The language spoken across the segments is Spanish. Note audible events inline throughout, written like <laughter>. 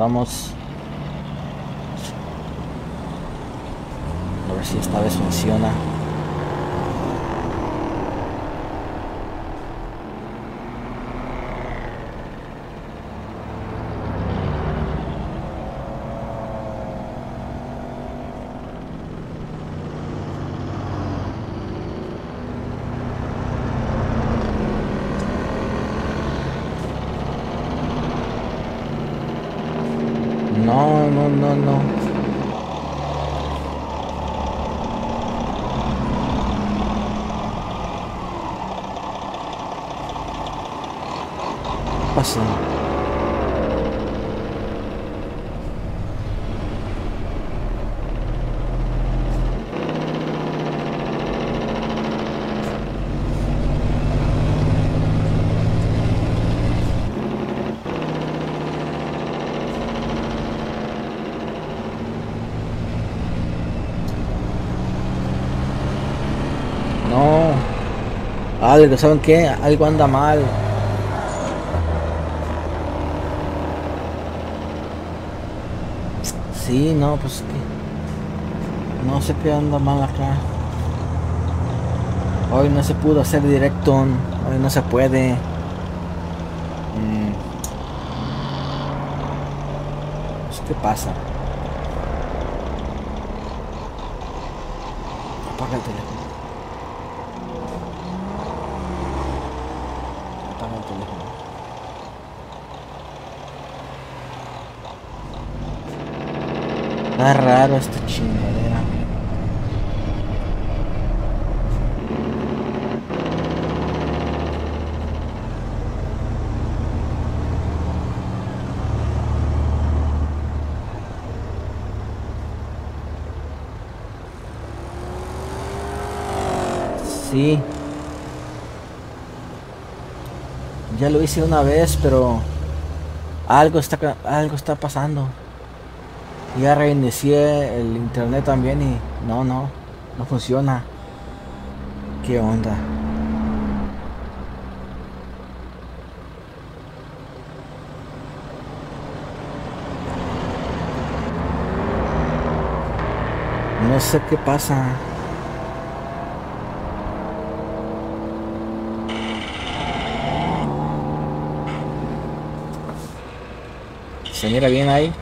Vamos. Si esta vez funciona. No, no, no, no. ¿Qué pasa? No. Algo, ¿saben qué? Algo anda mal. Sí, no, pues que... No sé qué anda mal acá. Hoy no se pudo hacer directo. Hoy no se puede. Mm. Pues, ¿Qué pasa? Apaga el teléfono. Apaga el teléfono. Está raro esta chingadera. Sí. Ya lo hice una vez, pero algo está algo está pasando. Ya reinicié el internet también y no, no, no funciona. ¿Qué onda? No sé qué pasa. ¿Se mira bien ahí?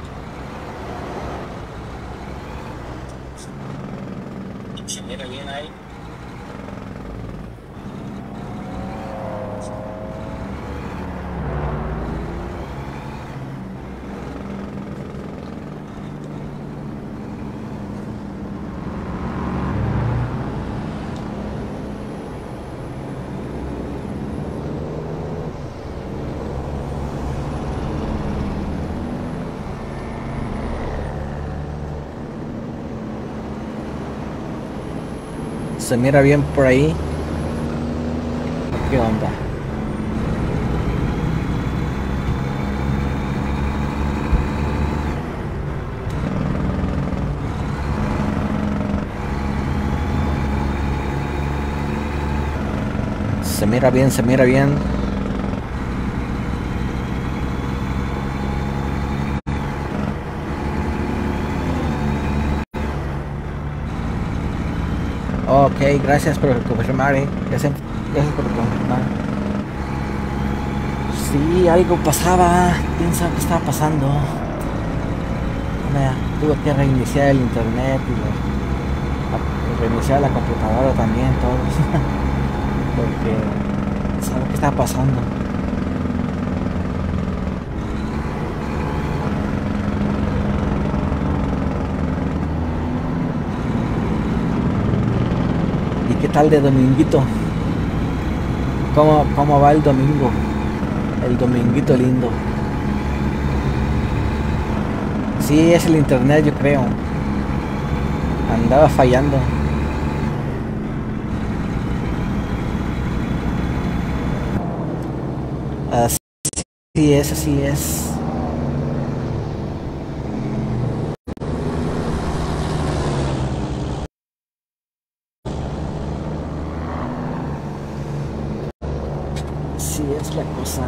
¿Se mira bien ahí? Se mira bien por ahí. ¿Qué onda? Se mira bien, se mira bien. Ok, gracias por confirmar, eh. Gracias, gracias por confirmar. Sí, algo pasaba. ¿Quién sabe qué estaba pasando? Tuve que reiniciar el internet y reiniciar la computadora también, todo. <laughs> Porque sabe qué estaba pasando. ¿Y qué tal de dominguito? ¿Cómo, cómo va el domingo? El dominguito lindo. Sí, es el internet, yo creo. Andaba fallando. Así es, así es. Sí es la cosa.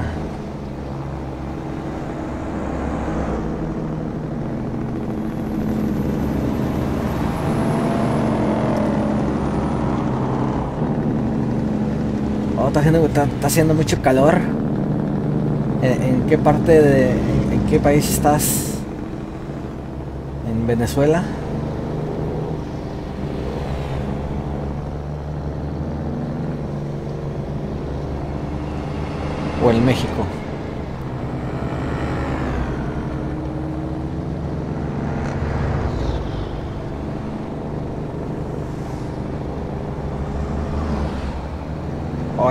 Está haciendo, mucho calor. ¿En, qué parte de, en qué país estás? ¿En Venezuela? ¿O en México?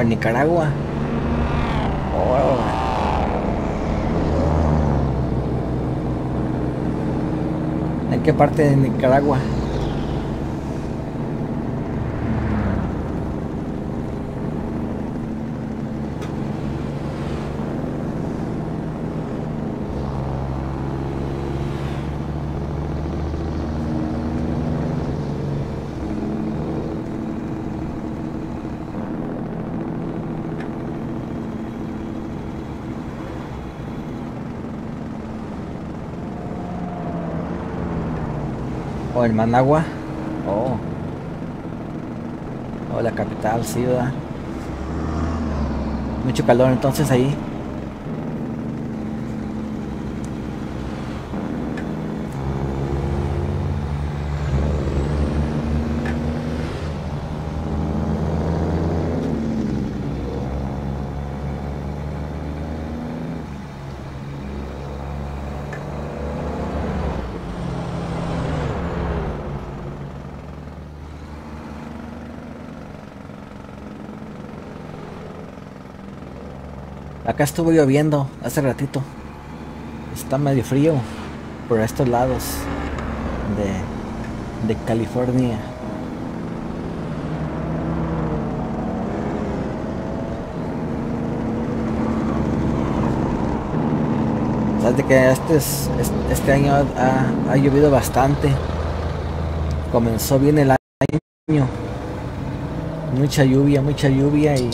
En Nicaragua. ¿En qué parte de Nicaragua? En Managua. Oh. O la capital, ciudad. Mucho calor entonces ahí. Acá estuvo lloviendo hace ratito. Está medio frío por estos lados de, de California. Sabes que este, este año ha, ha llovido bastante. Comenzó bien el año. Mucha lluvia, mucha lluvia y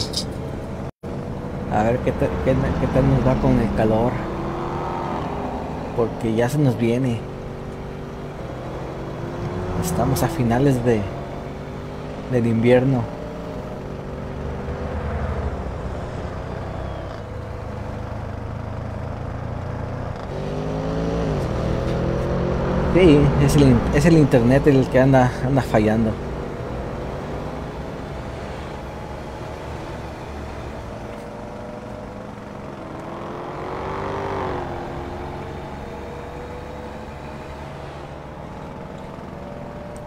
a ver qué, tal nos va con el calor. Porque ya se nos viene. Estamos a finales de del invierno. Sí, es el, es el internet el que anda, anda fallando.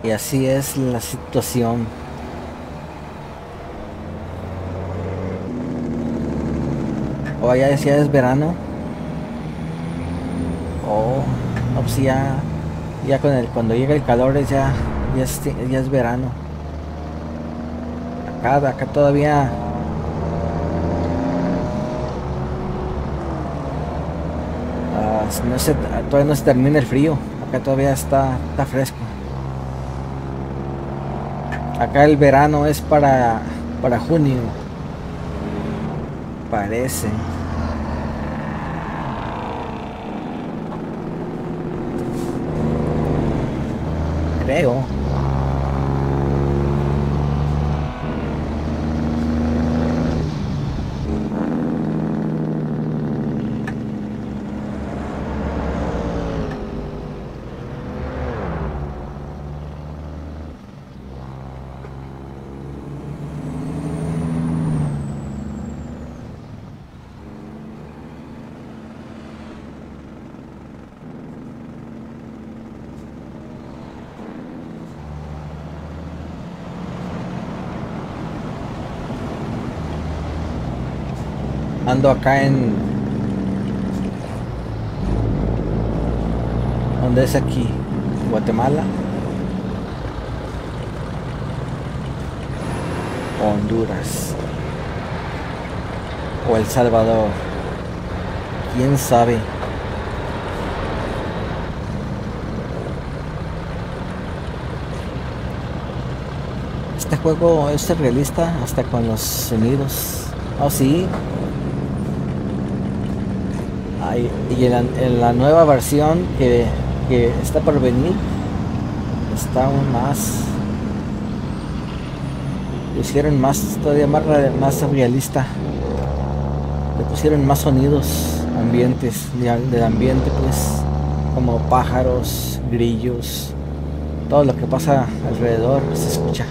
Y así es la situación. O ya decía es verano. O no, pues ya, ya con el, cuando llega el calor ya, ya, es, ya es verano. Acá, acá todavía uh, no se, todavía no se termina el frío. Acá todavía está, está fresco. Acá el verano es para, para junio. Parece. Creo. Acá en ¿dónde es aquí? Guatemala Honduras o El Salvador quién sabe este juego es realista hasta con los sonidos. Oh sí y en la, nueva versión que, está por venir está aún más Lo hicieron más, todavía más, más realista. Le pusieron más sonidos, ambientes, del ambiente, pues, como pájaros, grillos, todo lo que pasa alrededor se escucha.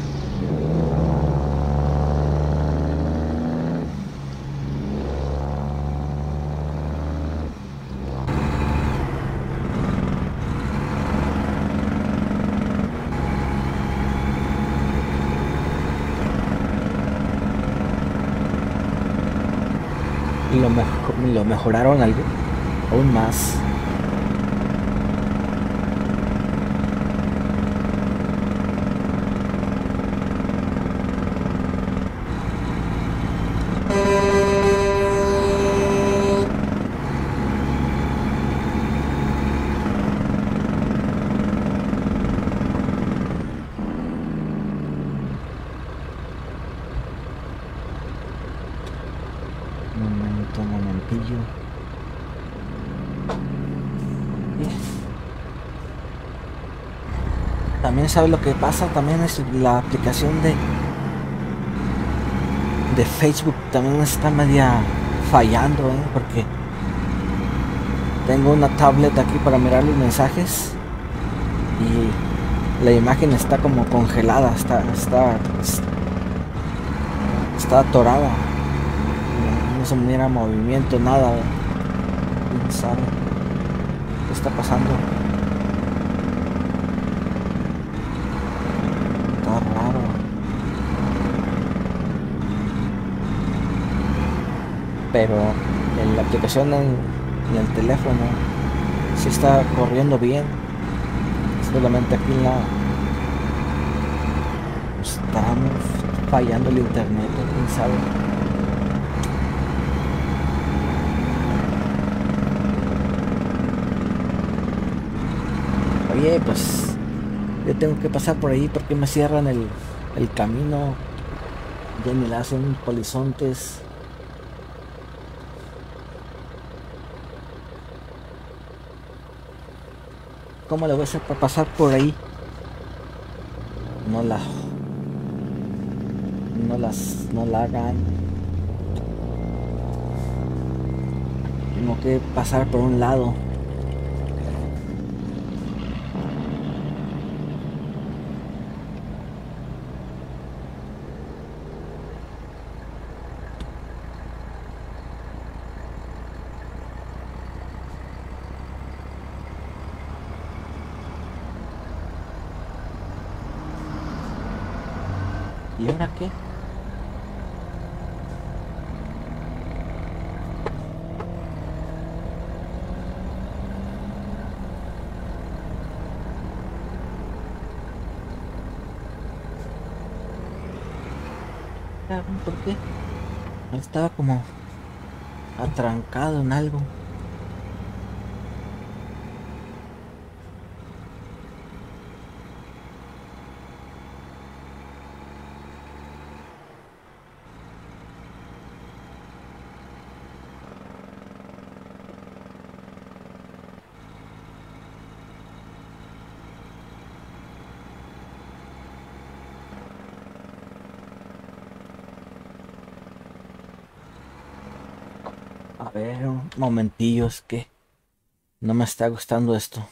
lo, mejoraron algo, aún más. Sabe lo que pasa también es la aplicación de de Facebook también está media fallando ¿eh? porque tengo una tablet aquí para mirar los mensajes y la imagen está como congelada está está está atorada no, se mira movimiento nada ¿eh? sabe qué está pasando pero en la aplicación en, el teléfono sí está corriendo bien. Solamente aquí en la estamos fallando el internet, quién sabe. Oye, pues yo tengo que pasar por ahí porque me cierran el, el camino. Ya me la hacen polizontes. ¿Cómo le voy a hacer para pasar por ahí? No la... No las... No la hagan. Tengo que pasar por un lado. ¿Y ahora qué? ¿Por qué? Estaba como atrancado en algo. Momentillos que no me está gustando esto.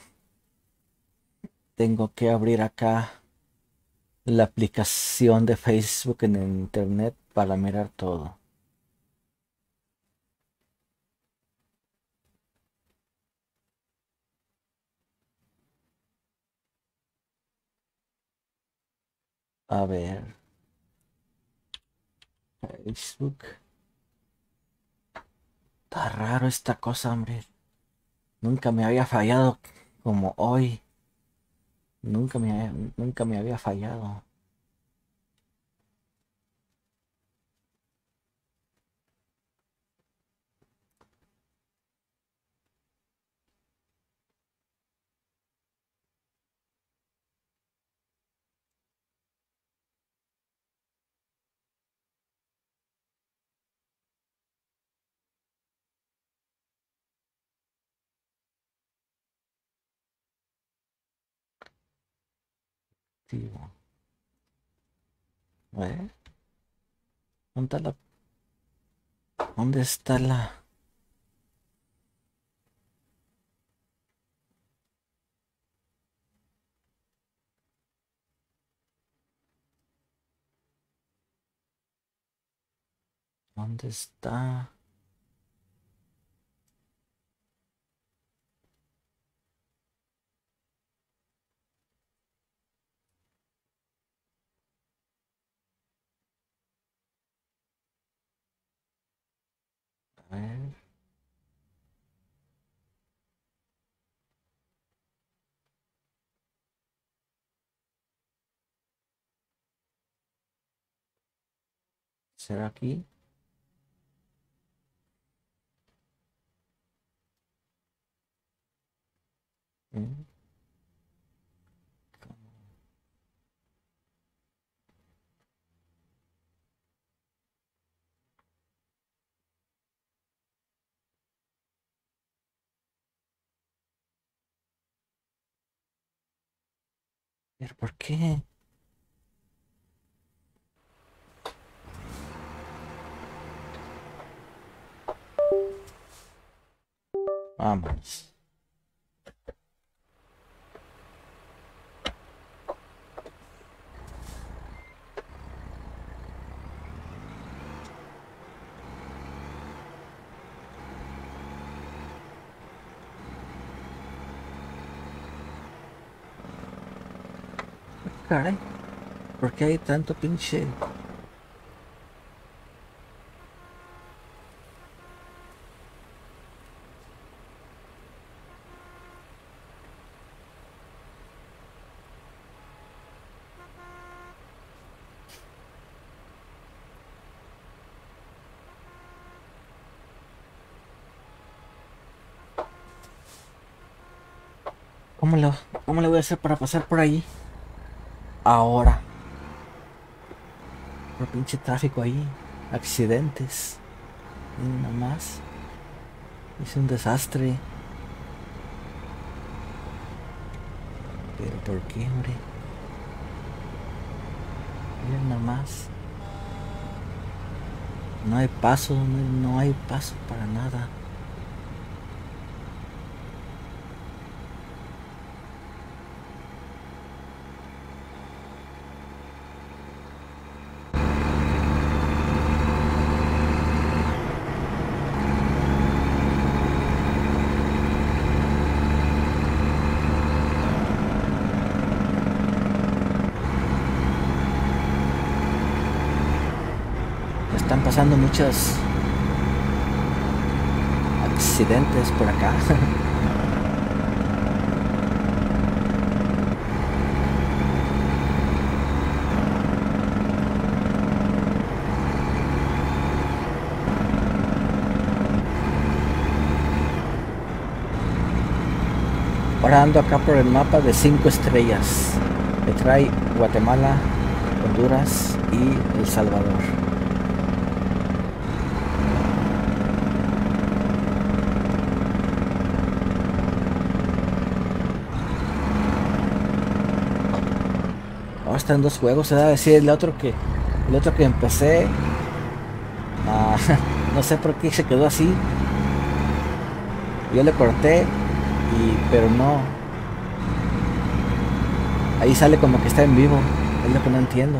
Tengo que abrir acá la aplicación de Facebook en el internet para mirar todo. A ver. Facebook. Está raro esta cosa, hombre. Nunca me había fallado como hoy. Nunca me, nunca me había fallado. A ver. ¿Dónde está la... ¿Dónde está la... ¿Dónde está? A ver. ¿Será ¿Pero por qué? Vamos. Caray, ¿por qué hay tanto pinche? ¿Cómo lo, cómo le voy a hacer para pasar por ahí? Ahora. Por pinche tráfico ahí. Accidentes. Y nada más. Es un desastre. Pero ¿por qué, hombre? Miren nada más. No hay paso, no, no hay paso para nada. Están pasando muchos accidentes por acá. Ahora ando acá por el mapa de 5 estrellas. Me trae Guatemala, Honduras y El Salvador. Ahora están dos juegos, se da decir el otro que el otro que empecé. <laughs> no sé por qué se quedó así. Yo le corté y pero no. Ahí sale como que está en vivo. Es lo que no entiendo.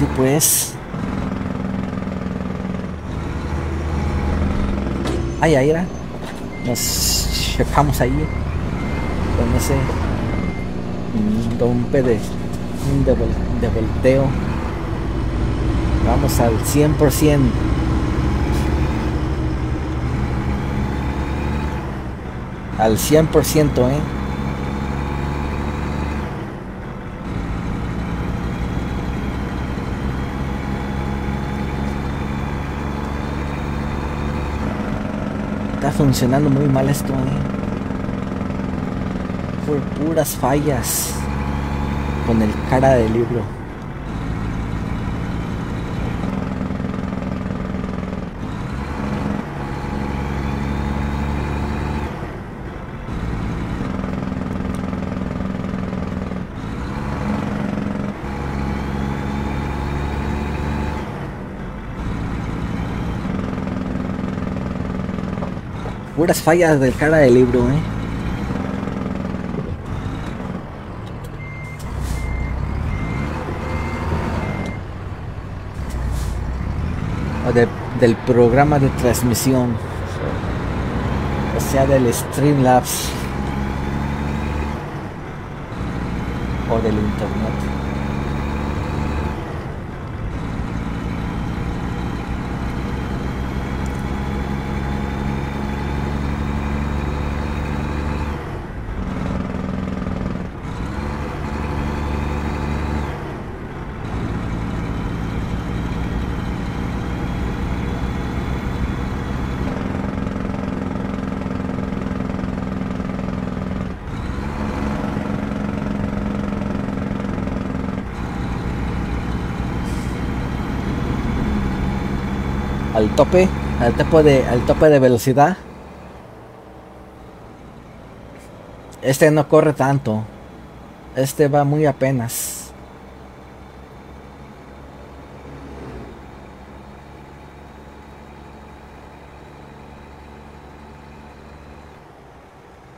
Sí, pues. Ay, ahí era. Nos checamos ahí con ese dompe de de, vol- de volteo. Vamos al 100%. Al 100%, ¿eh? Funcionando muy mal esto, ¿eh? Por puras fallas con el cara del libro. Puras fallas del cara del libro, ¿eh? De- del programa de transmisión. O sea, del Streamlabs. O del internet. al tope, al tope de, al tope de velocidad. Este no corre tanto. Este va muy apenas.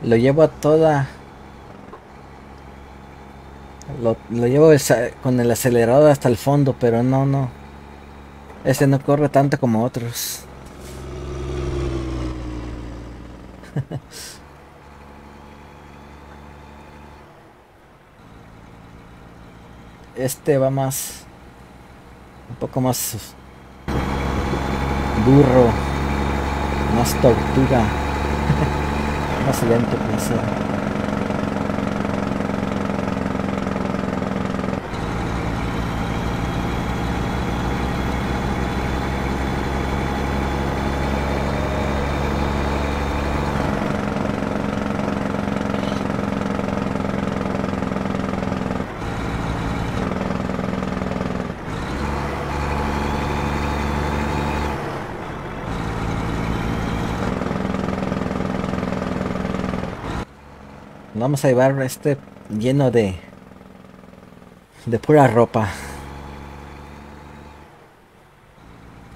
Lo llevo a toda. Lo, lo llevo con el acelerador hasta el fondo, pero no, no. Ese no corre tanto como otros. Este va más. Un poco más. Burro. Más tortuga. <laughs> más lento que Vamos a llevar este lleno de de pura ropa.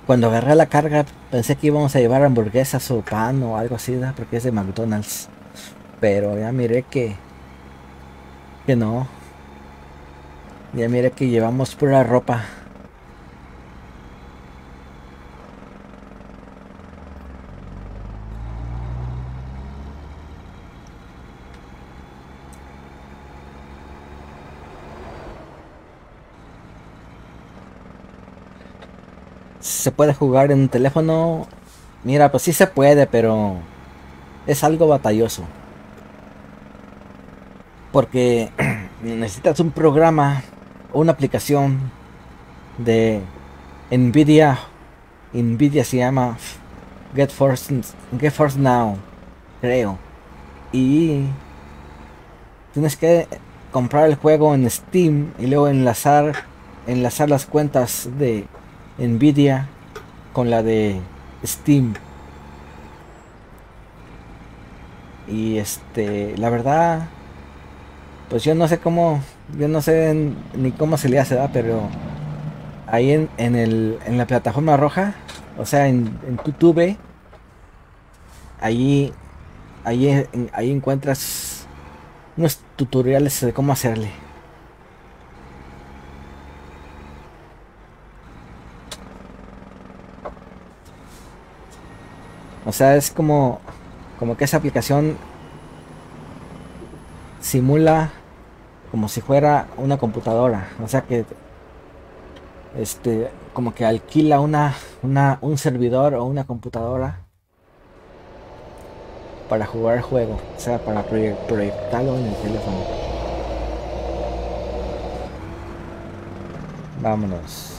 Cuando agarré la carga pensé que íbamos a llevar hamburguesas o pan o algo así, porque es de McDonald's. Pero ya miré que que no. Ya miré que llevamos pura ropa. Se puede jugar en un teléfono. Mira, pues sí se puede, pero es algo batalloso. Porque <clears throat> necesitas un programa o una aplicación de Nvidia. Nvidia se llama GeForce, GeForce Now, creo. Y tienes que comprar el juego en Steam y luego enlazar enlazar las cuentas de Nvidia con la de Steam. Y este, la verdad, pues yo no sé cómo, yo no sé ni cómo se le hace, ¿verdad? pero ahí en, en, el, en la plataforma roja, o sea, en, en YouTube, ahí, ahí, ahí encuentras unos tutoriales de cómo hacerle. O sea, es como, como que esa aplicación simula como si fuera una computadora. O sea que, este, como que alquila una, una, un servidor o una computadora para jugar juego. O sea, para proye- proyectarlo en el teléfono. Vámonos.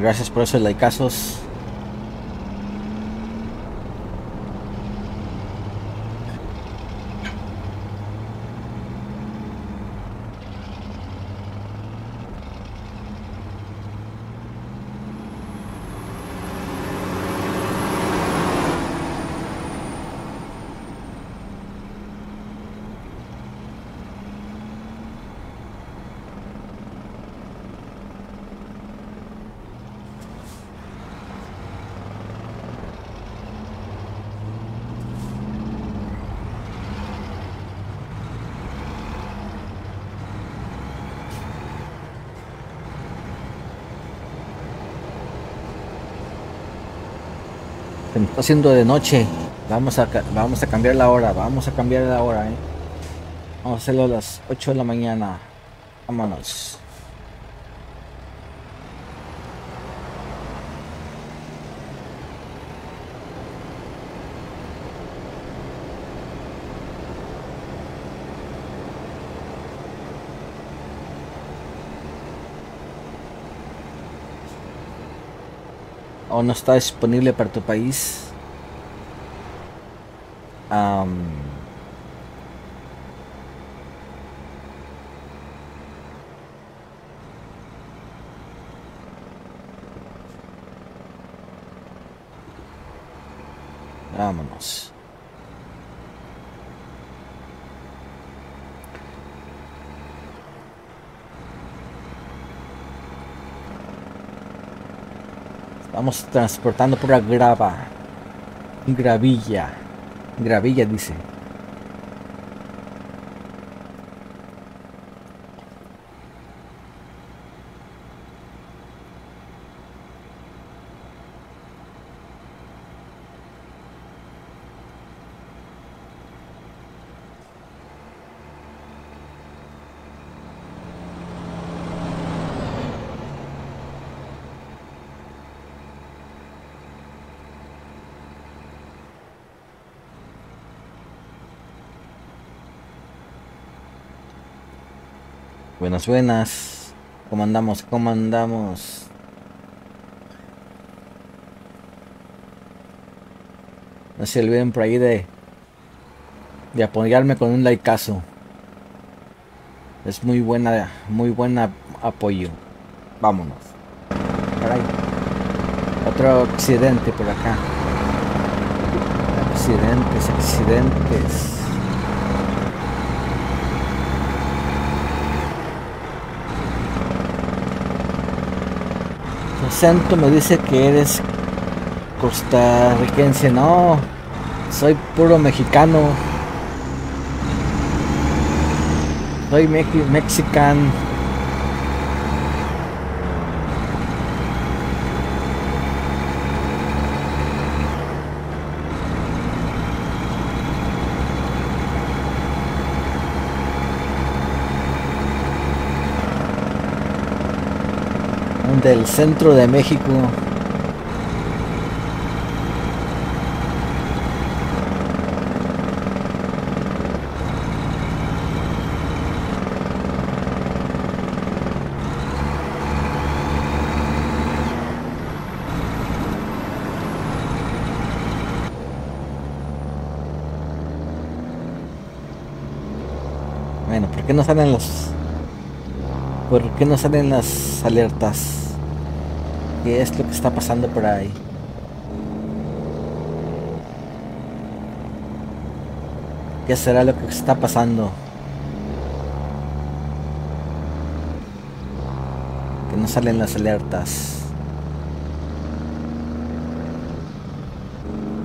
Gracias por esos likeazos. Está haciendo de noche. Vamos a, vamos a cambiar la hora. Vamos a cambiar la hora. ¿eh? Vamos a hacerlo a las 8 de la mañana. Vámonos. No está disponible para tu país. vámonos. Vamos transportando por la grava. Gravilla. Gravilla dice. Buenas, buenas. ¿Cómo andamos? No se olviden por ahí de, de apoyarme con un likeazo. Es muy buena, muy buena apoyo. Vámonos. Caray. Otro accidente por acá. Accidentes, accidentes. Acento me dice que eres costarricense. No, soy puro mexicano. Soy mexicano. Del centro de México. Bueno, ¿por qué no salen los... ¿Por qué no salen las alertas? Qué es lo que está pasando por ahí. ¿Qué será lo que está pasando? Que no salen las alertas.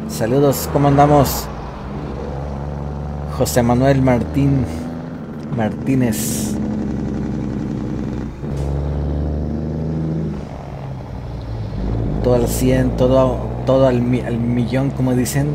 Saludos, ¿cómo andamos? José Manuel Martín Martínez. todo al 100, todo, todo al, al millón, como dicen.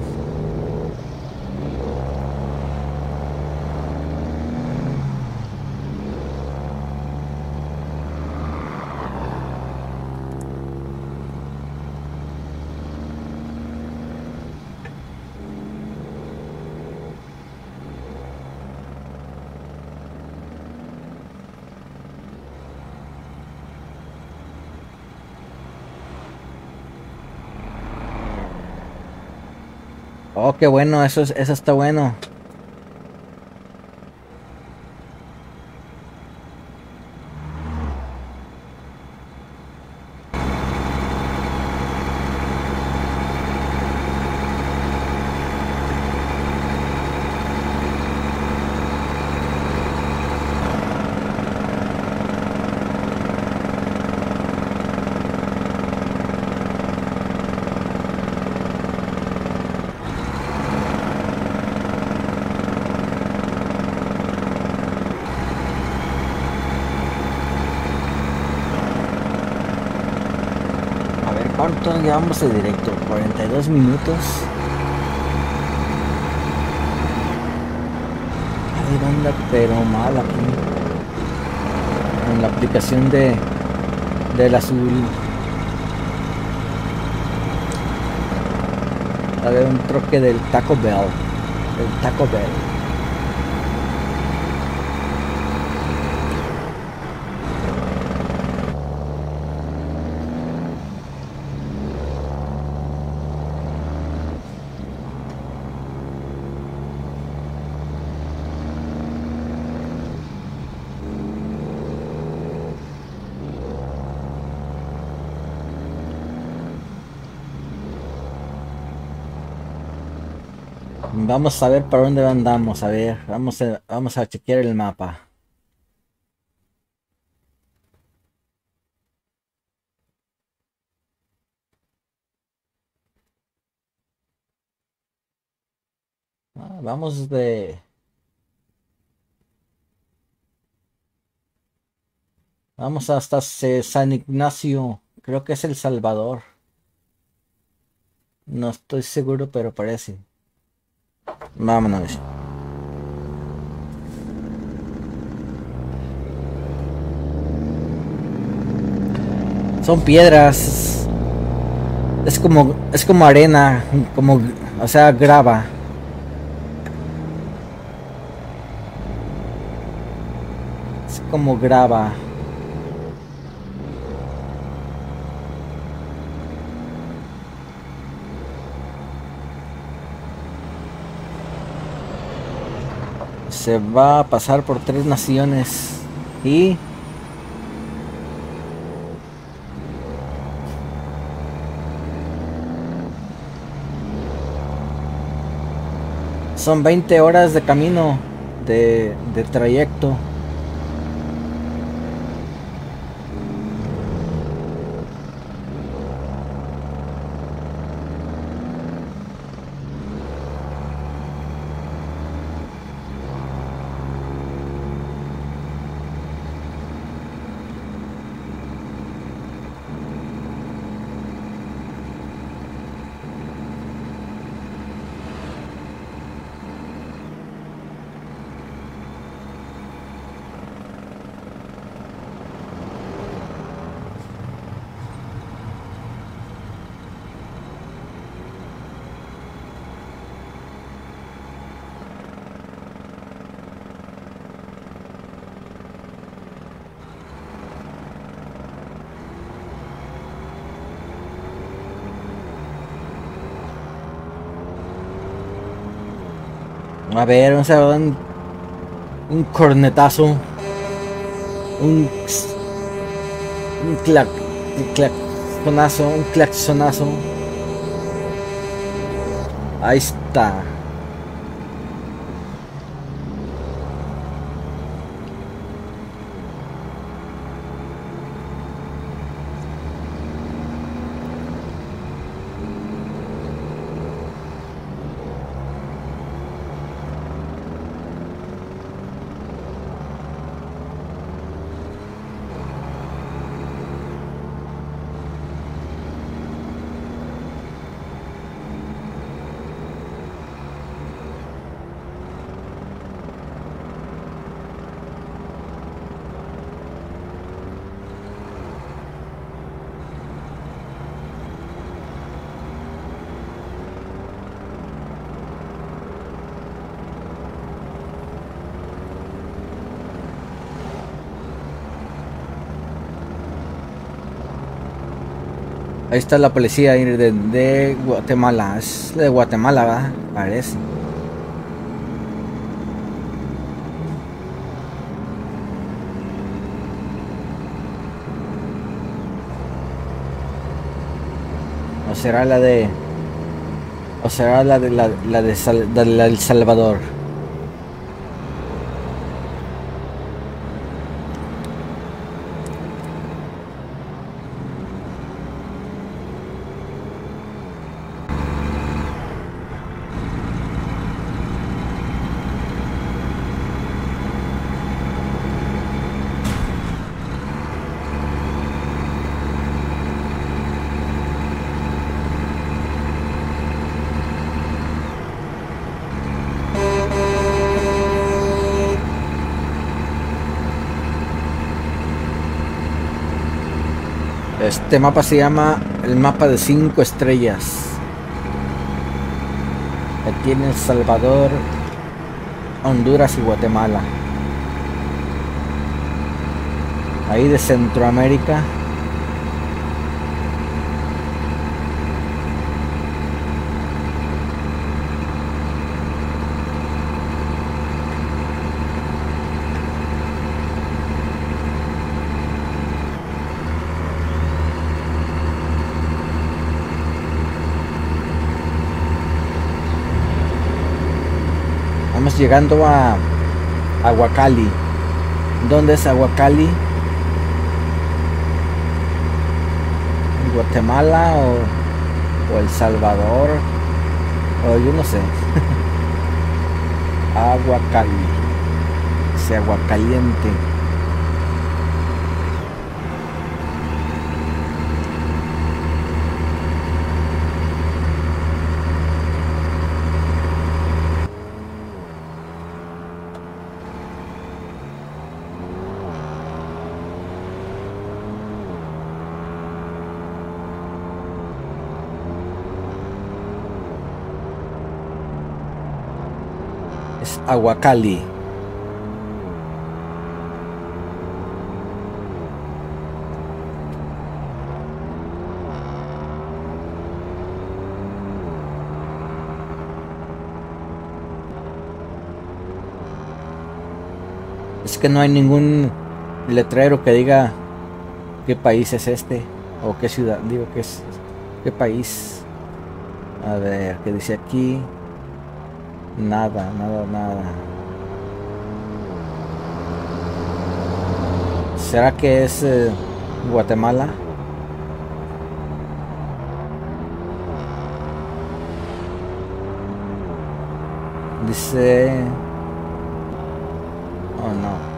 Oh, qué bueno, eso, es, eso está bueno. A ver, ¿cuánto llevamos de directo? 42 minutos. Ay, banda, pero mal aquí. En la aplicación de del azul. A ver, un troque del Taco Bell. El Taco Bell. Vamos a ver para dónde andamos. A ver, vamos a, vamos a chequear el mapa. Ah, vamos de... Vamos hasta San Ignacio. Creo que es El Salvador. No estoy seguro, pero parece. Vámonos. Son piedras. Es como es como arena, como o sea, grava. Es como grava. Se va a pasar por tres naciones y son 20 horas de camino de, de trayecto. A ver, vamos a un, un cornetazo. Un, un clac, un claxonazo, un claxonazo. Ahí está. Ahí está la policía de, de Guatemala. Es de Guatemala, ¿verdad? Parece. ¿O será la de... ¿O será la de la, de, Sal- de El Salvador? Este mapa se llama el mapa de cinco estrellas. Aquí en El Salvador, Honduras y Guatemala. Ahí de Centroamérica. Vamos llegando a Aguacali. ¿Dónde es Aguacali? ¿En Guatemala o, o El Salvador? O yo no sé. <laughs> Aguacali. Ese agua caliente. Es Aguacali. Es que no hay ningún letrero que diga qué país es este o qué ciudad, digo que es qué país. A ver, ¿qué dice aquí? Nada, nada, nada. ¿Será que es eh, Guatemala? Dice... Oh no.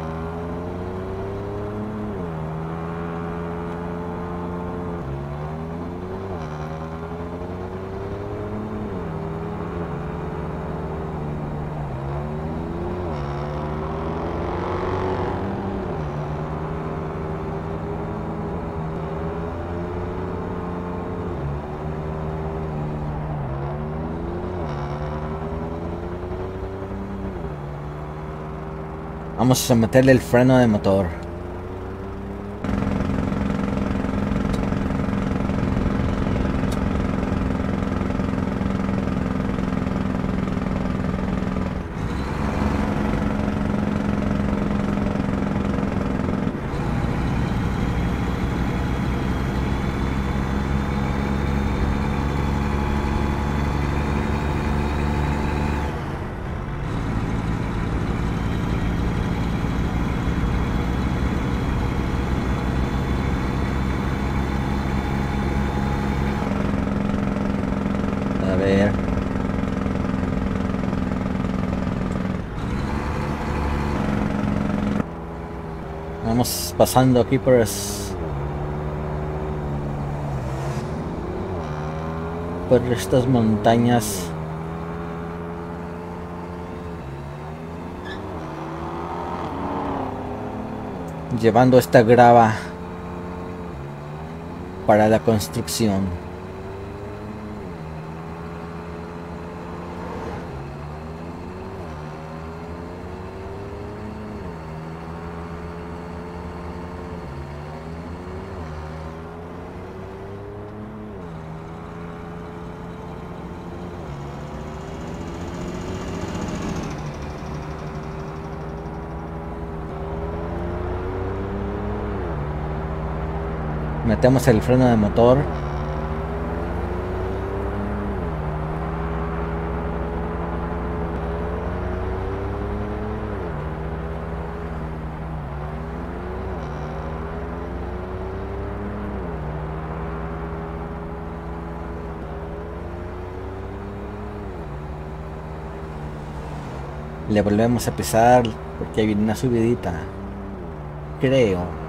Vamos a meterle el freno de motor. A ver. Vamos pasando aquí por es- por estas montañas. Llevando esta grava para la construcción. Metemos el freno de motor. Le volvemos a pisar porque viene una subidita. Creo.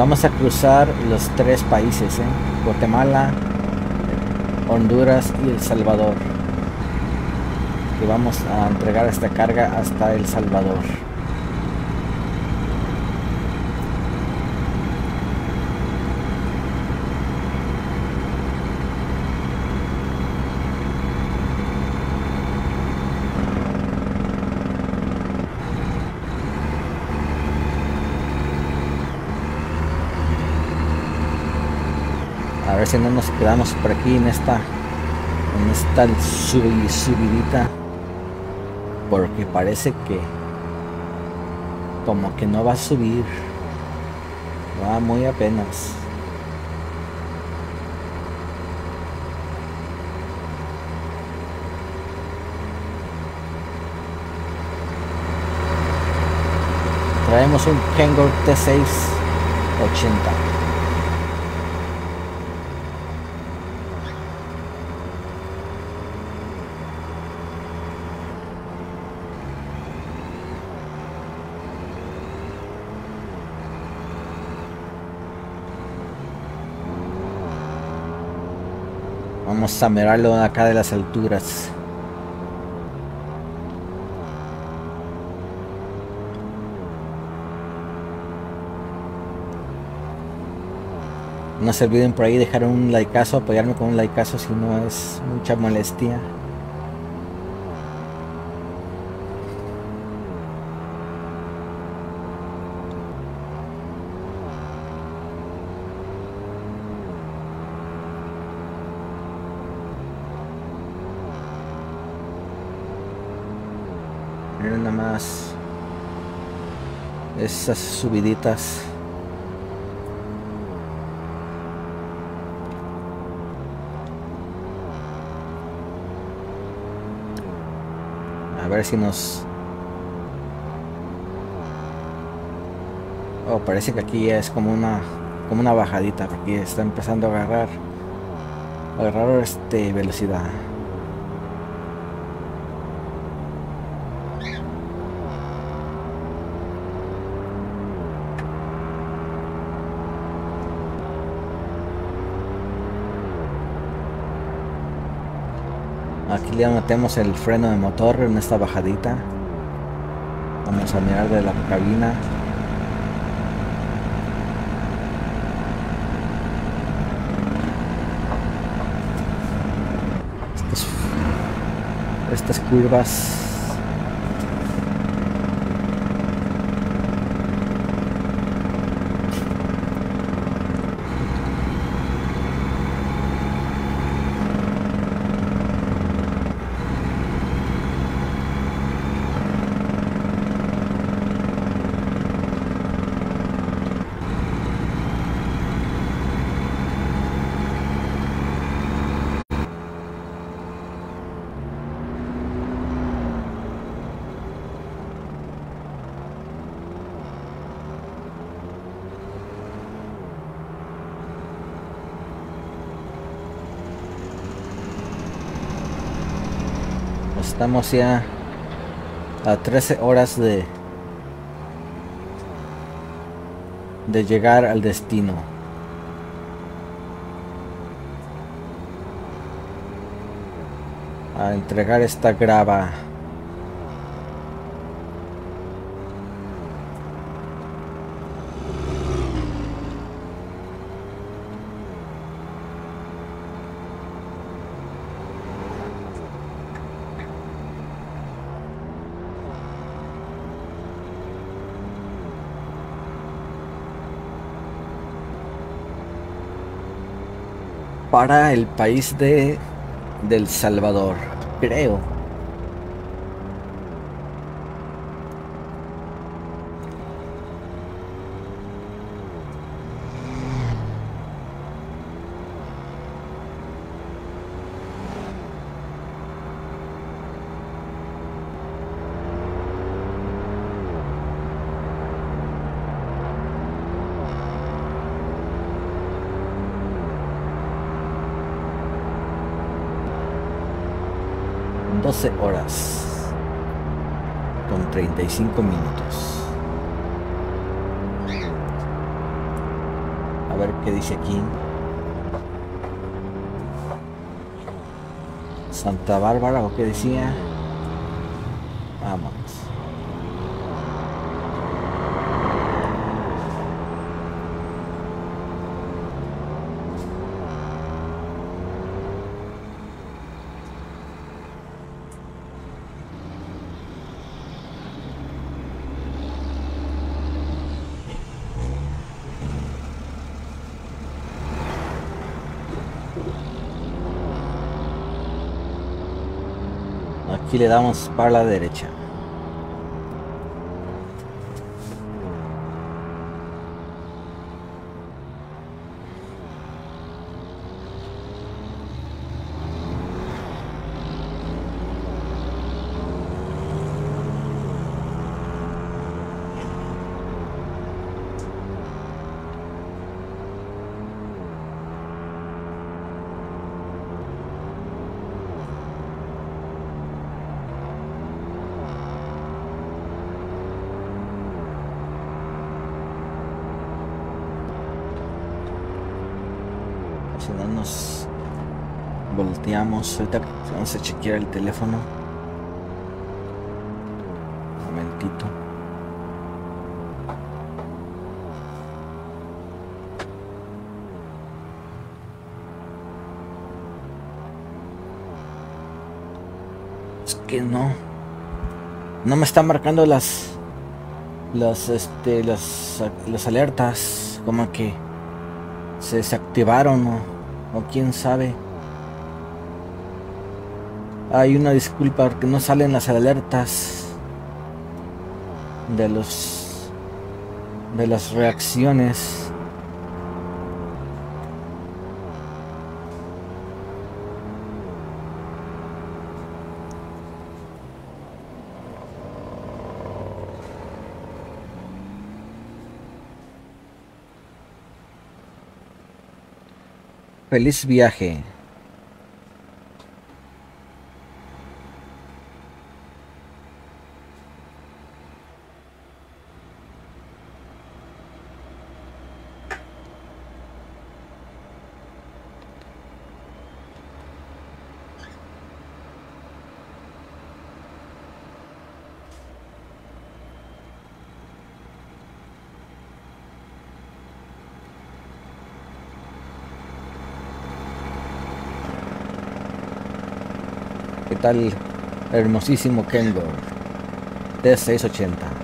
Vamos a cruzar los tres países, ¿eh? Guatemala, Honduras y El Salvador que vamos a entregar esta carga hasta El Salvador. Ver si no nos quedamos por aquí en esta en esta subidita. Porque parece que como que no va a subir. Va muy apenas. Traemos un Kangol T6 80 Vamos a mirarlo acá de las alturas. No se olviden por ahí dejar un likeazo, apoyarme con un likeazo si no es mucha molestia. Esas subiditas. A ver si nos oh parece que aquí es como una como una bajadita aquí está empezando a agarrar agarrar este velocidad Le metemos el freno de motor en esta bajadita. Vamos a mirar de la cabina. estas curvas Estamos ya a 13 horas de de llegar al destino. A entregar esta grava. Para el país de del Salvador, creo. Horas con 35 minutos. A ver qué dice aquí. Santa Bárbara o qué decía. Vamos. Aquí le damos para la derecha. Ahorita vamos a chequear el teléfono. Un momentito. Es que no. No me están marcando las las este las, las alertas como que se desactivaron o, o quién sabe hay una disculpa porque no salen las alertas de los de las reacciones Feliz viaje. Tal hermosísimo Kendor T680.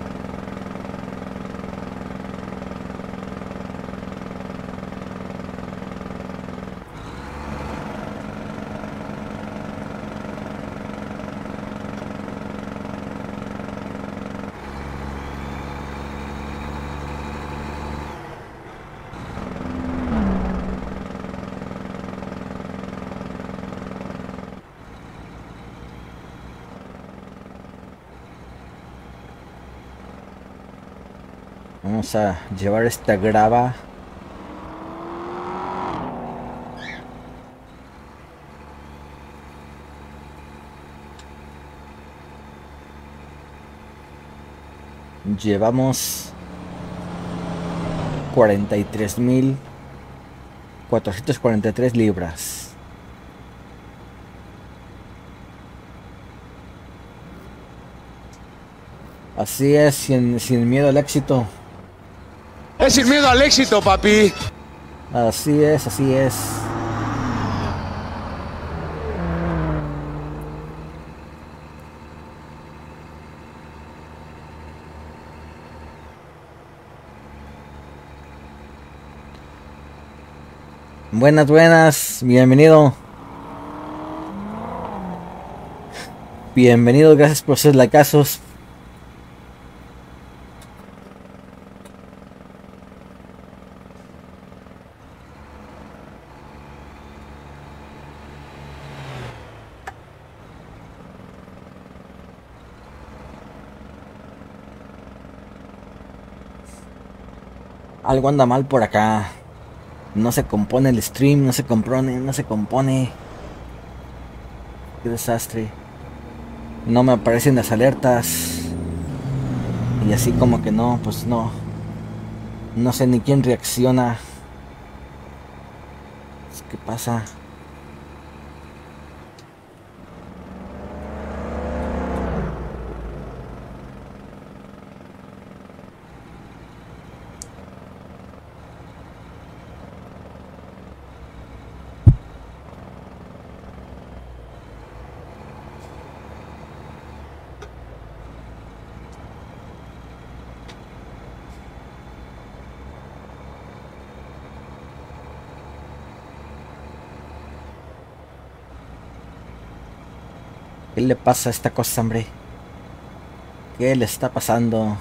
A llevar esta grava. Llevamos 43.443 libras. Así es, sin, sin miedo al éxito. Sin miedo al éxito, papi. Así es, así es. Buenas, buenas, bienvenido. Bienvenido, gracias por ser la Algo anda mal por acá. No se compone el stream, no se compone, no se compone. Qué desastre. No me aparecen las alertas. Y así como que no, pues no. No sé ni quién reacciona. ¿Qué pasa? ¿Qué le pasa a esta cosa, hombre? ¿Qué le está pasando?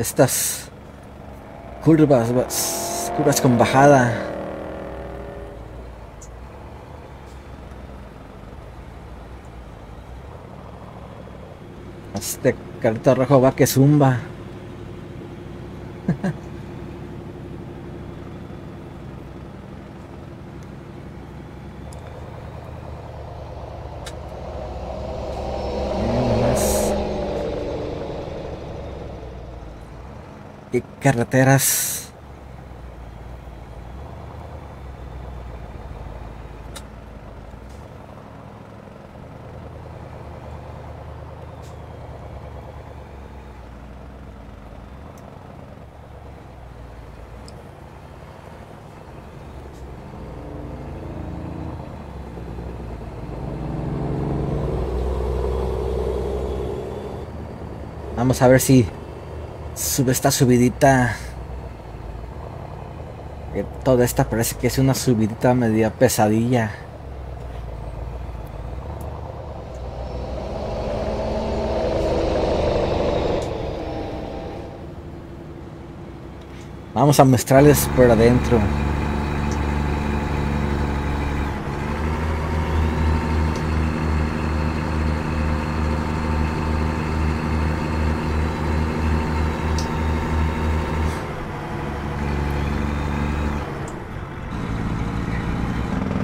Estas curvas, curvas con bajada. Este carrito rojo va que zumba. <laughs> y carreteras. Vamos a ver si sube esta subidita. toda esta parece que es una subidita media pesadilla. Vamos a mostrarles por adentro.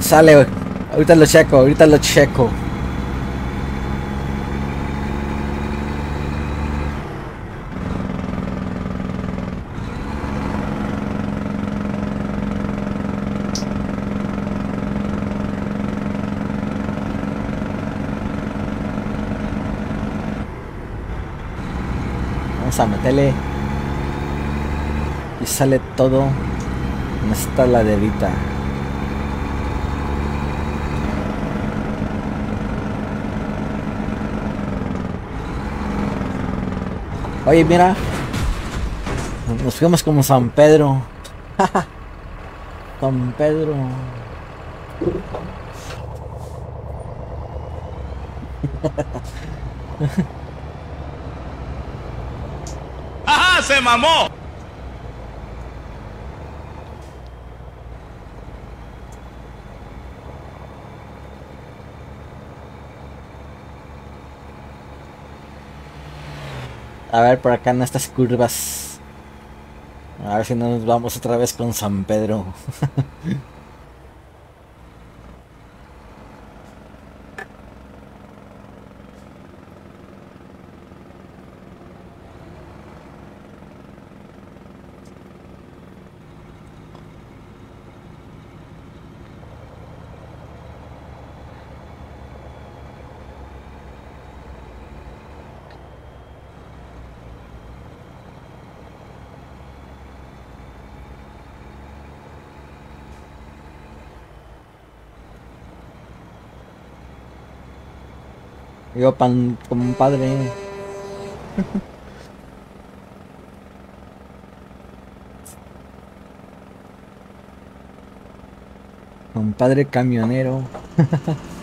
Sale, ahorita lo checo, ahorita lo checo. Vamos a meterle y sale todo en esta laderita. Oye, mira. Nos fuimos como San Pedro. <laughs> San Pedro. ¡Ajá! ¡Se mamó! A ver, por acá en estas curvas. A ver si no nos vamos otra vez con San Pedro. <laughs> Yo, pan, compadre. Compadre <laughs> camionero. <laughs>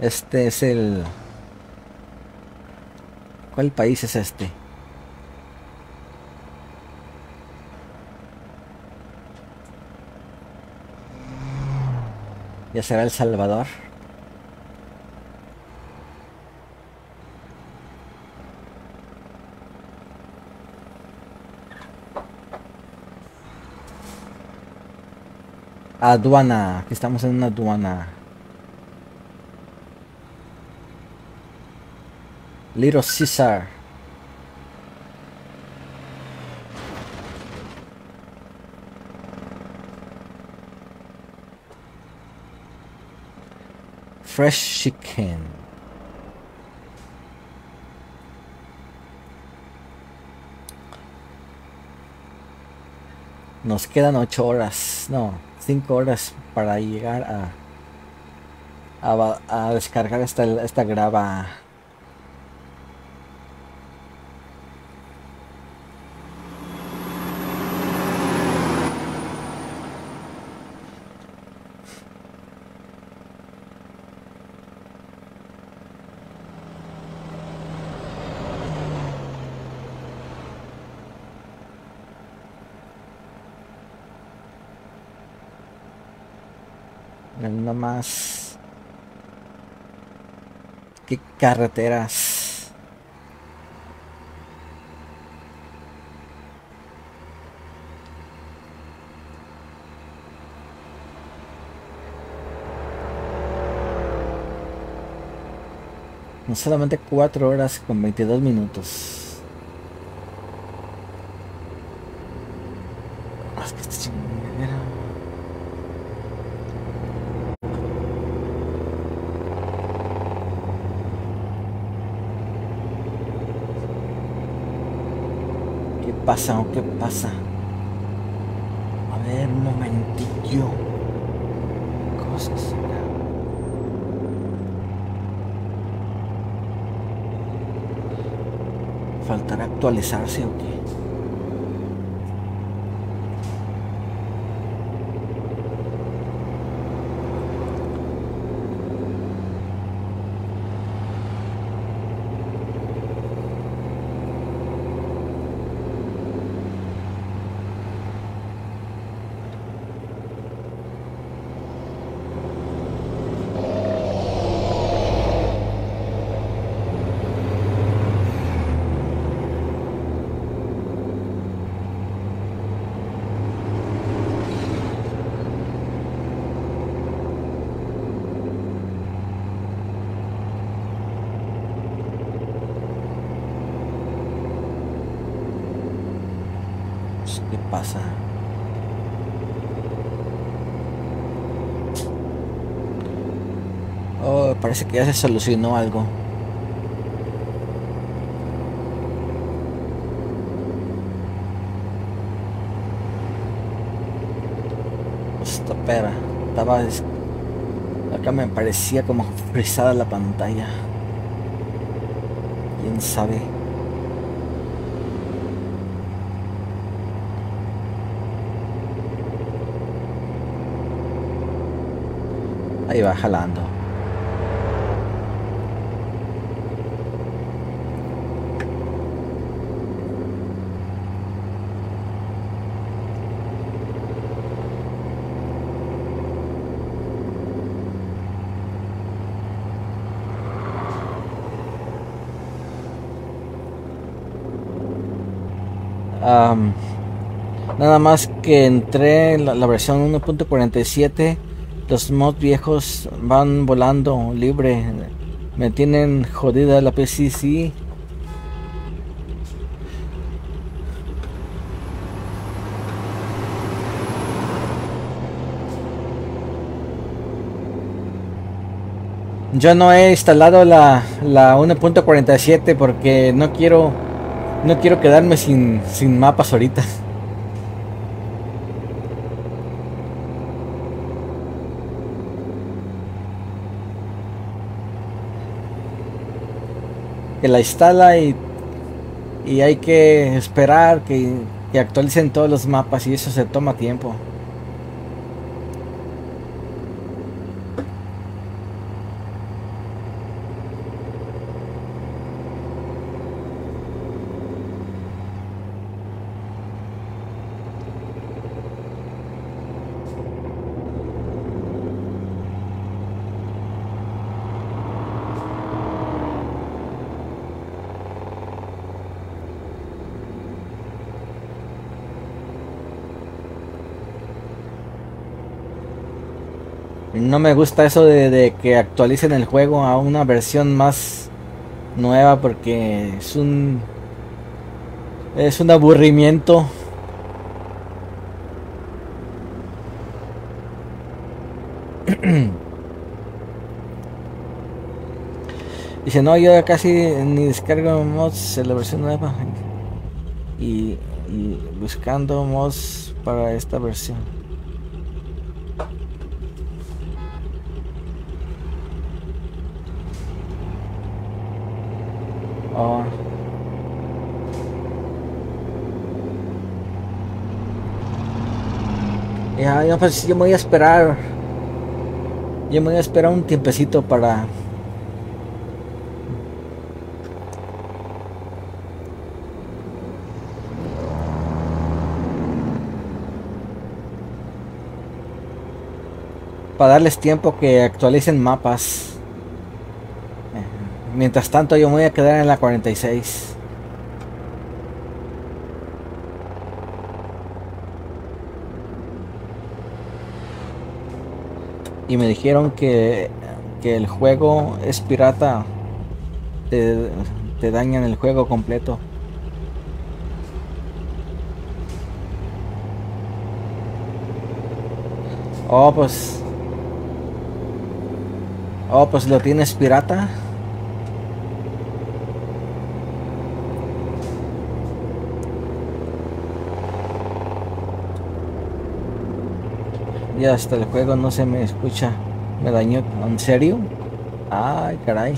Este es el... ¿Cuál país es este? ¿Ya será El Salvador? Aduana, aquí estamos en una aduana. Little Caesar. Fresh chicken. Nos quedan ocho horas, no, cinco horas para llegar a a, a descargar esta, esta grava. Nada más. ¿Qué carreteras? No solamente 4 horas con 22 minutos. Ah, es que esta chingadera. ¿Qué pasa o qué pasa? A ver, un momentillo. Cosas. ¿Faltará actualizarse o qué? Pues, ¿Qué pasa? Oh, parece que ya se solucionó algo. Esta pera. Estaba. Acá me parecía como frisada la pantalla. Quién sabe. Ahí va jalando. Nada más que entré en la, la versión 1.47, los mods viejos van volando libre. Me tienen jodida la PCC. Yo no he instalado la, la 1.47 porque no quiero no quiero quedarme sin, sin mapas ahorita. <laughs> Que la instala y, y hay que esperar que, que actualicen todos los mapas y eso se toma tiempo. No me gusta eso de, que actualicen el juego a una versión más nueva porque es un es un aburrimiento. <clears throat> Dice, no, yo casi ni descargo mods en la versión nueva. Y buscando mods para esta versión. Oh. Ya, pues yo me voy a esperar. Yo me voy a esperar un tiempecito para. Para darles tiempo que actualicen mapas. Mientras tanto yo me voy a quedar en la 46. Y me dijeron que, que el juego es pirata. Te, te dañan el juego completo. Oh, pues... Oh, pues lo tienes pirata. Ya hasta el juego no se me escucha. Me dañó. ¿En serio? Ay, caray.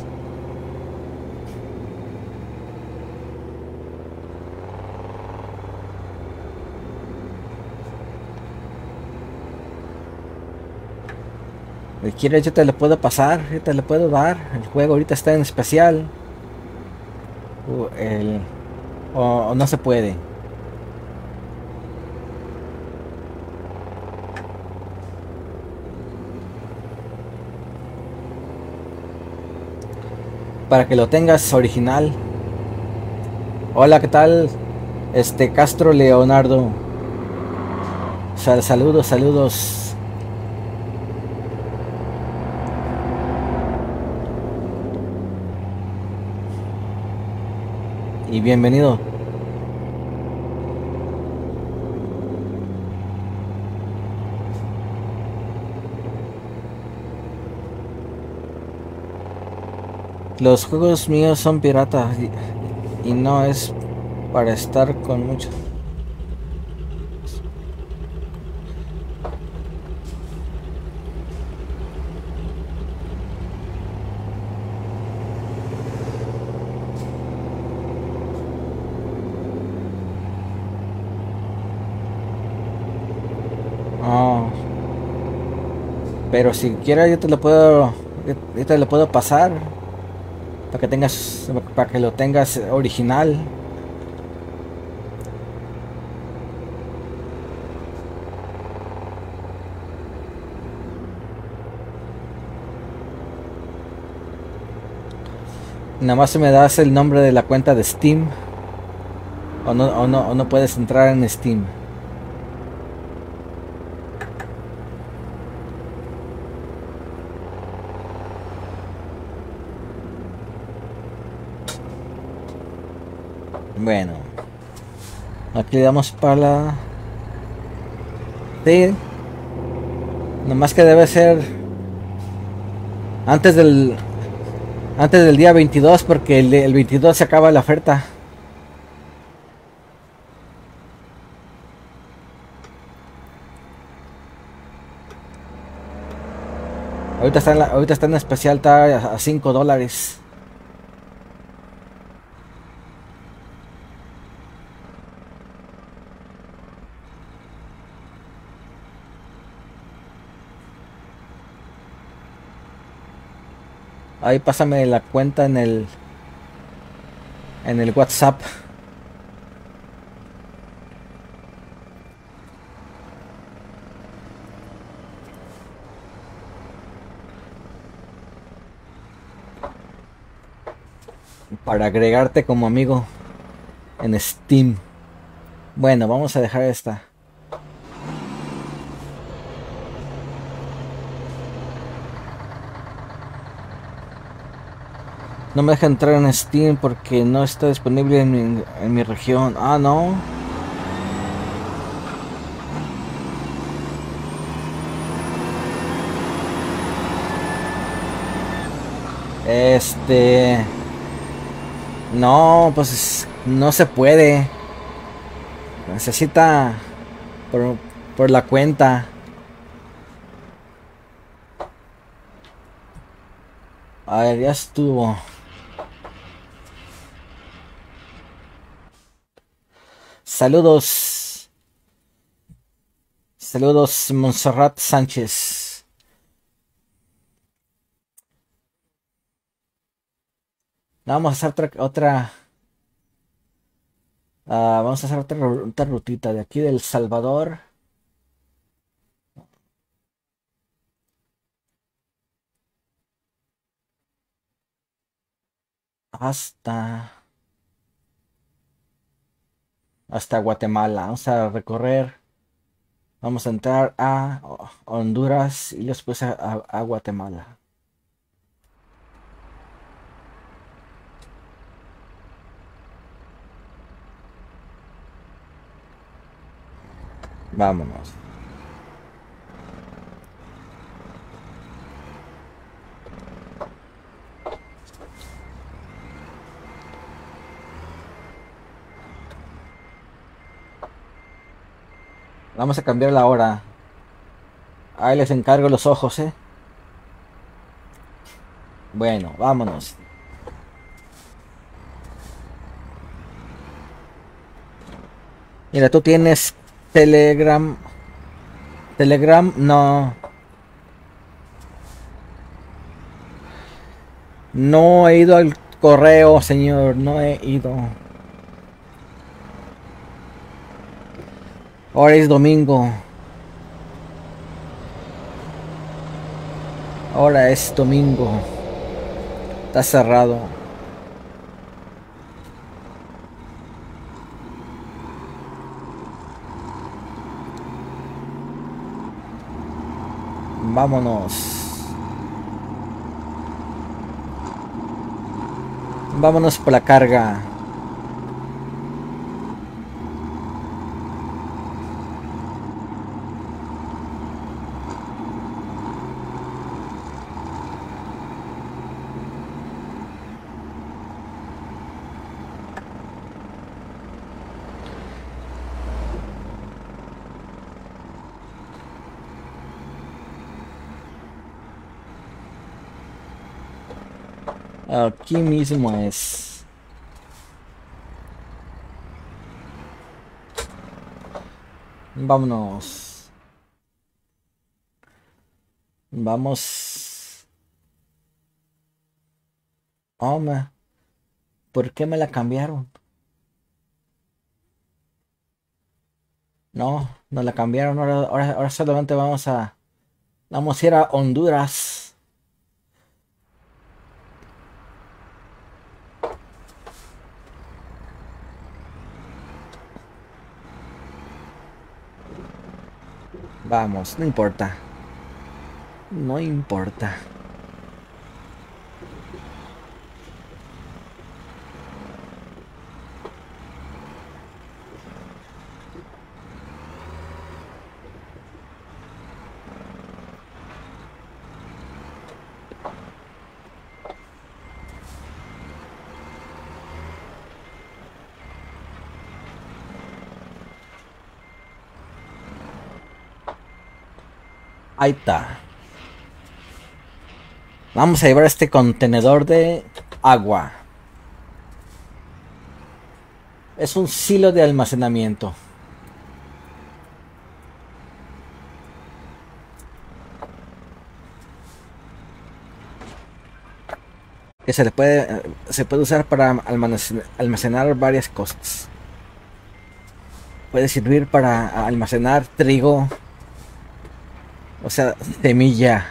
Si quieres yo te lo puedo pasar, yo te lo puedo dar. El juego ahorita está en especial. O, el, o no se puede. Para que lo tengas original. Hola, ¿qué tal? Este Castro Leonardo. Sal- saludos, saludos. Y bienvenido. Los juegos míos son piratas y, no es para estar con mucho. Oh. Pero si quieres yo te lo puedo yo te lo puedo pasar para que tengas para que lo tengas original. Nada más me das el nombre de la cuenta de Steam. O no, o no, o no puedes entrar en Steam. Bueno. Aquí le damos para la... Sí. Nomás que debe ser... Antes del... Antes del día 22 porque el, el 22 se acaba la oferta. Ahorita está en, la, ahorita está en especial, está a 5 dólares. Ahí pásame la cuenta en el en el WhatsApp. Para agregarte como amigo en Steam. Bueno, vamos a dejar esta. No me deja entrar en Steam porque no está disponible en mi, en mi región. Ah, no. Este... No, pues no se puede. Necesita por, por la cuenta. A ver, ya estuvo. Saludos. Saludos, Monserrat Sánchez. Vamos a hacer otra, otra ah, vamos a hacer otra, otra rutita de aquí del Salvador. Hasta hasta Guatemala. Vamos a recorrer. Vamos a entrar a Honduras y después a, a Guatemala. Vámonos. Vamos a cambiar la hora. Ahí les encargo los ojos, ¿eh? Bueno, vámonos. Mira, tú tienes Telegram. Telegram, no. No he ido al correo, señor. No he ido. Ahora es domingo. Ahora es domingo. Está cerrado. Vámonos. Vámonos por la carga. Aquí mismo es. Vámonos. Vamos. Oh, ¿Por qué me la cambiaron? No, no la cambiaron. Ahora, ahora, ahora solamente vamos a... Vamos a ir a Honduras. Vamos, no importa. No importa. Vamos a llevar este contenedor de agua. Es un silo de almacenamiento. Se le puede se puede usar para almacenar, almacenar varias cosas. Puede servir para almacenar trigo, o sea, semilla.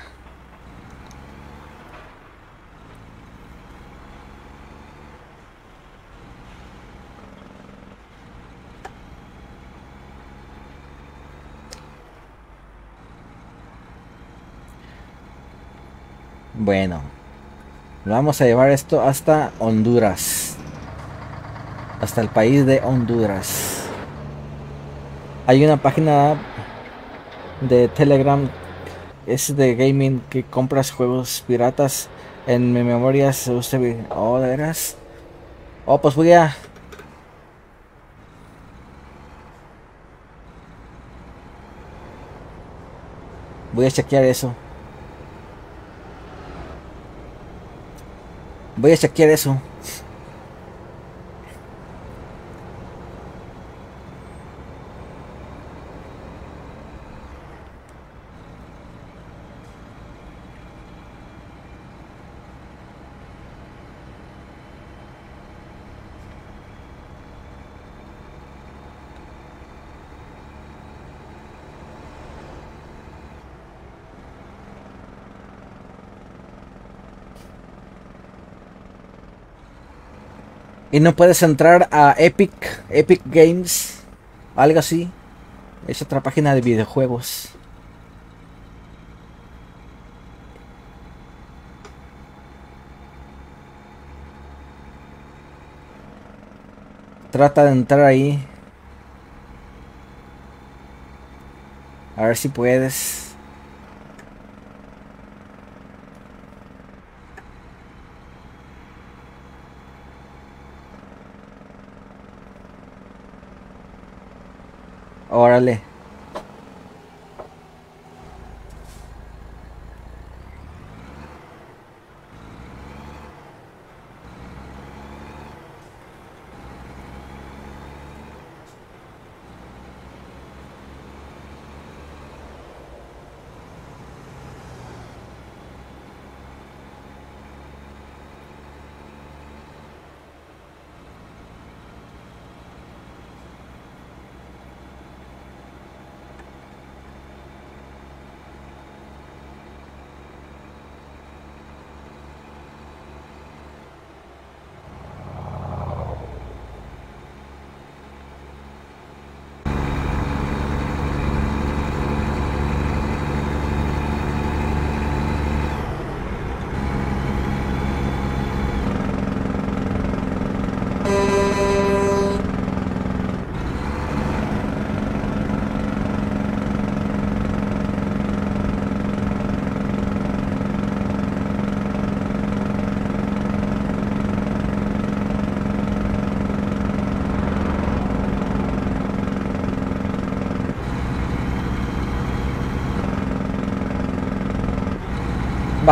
Bueno, vamos a llevar esto hasta Honduras. Hasta el país de Honduras. Hay una página de Telegram es de gaming que compras juegos piratas. En mi memoria usted oh de veras oh pues voy a voy a chequear eso. Voy a chequear eso Y no puedes entrar a Epic, Epic Games, algo así. Es otra página de videojuegos. Trata de entrar ahí. A ver si puedes. Órale.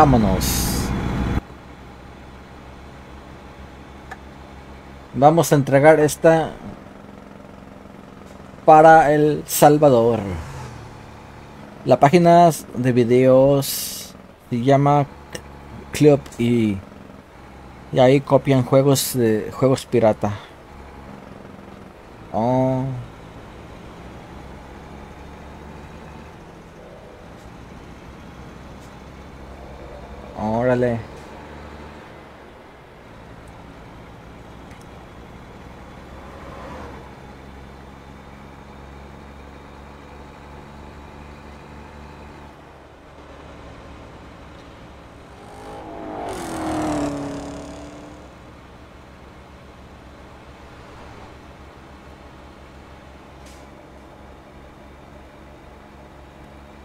Vámonos. Vamos a entregar esta para El Salvador. La página de videos se llama Club y, y ahí copian juegos de juegos pirata. Oh. Órale.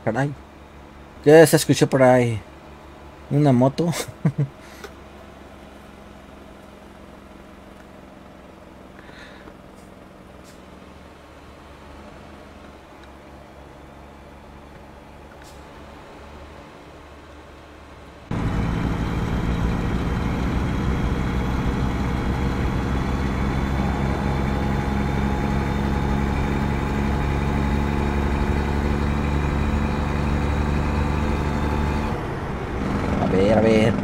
Caray. ¿Qué se escuchó por ahí? ¿Una moto? <laughs> A ver, a ver.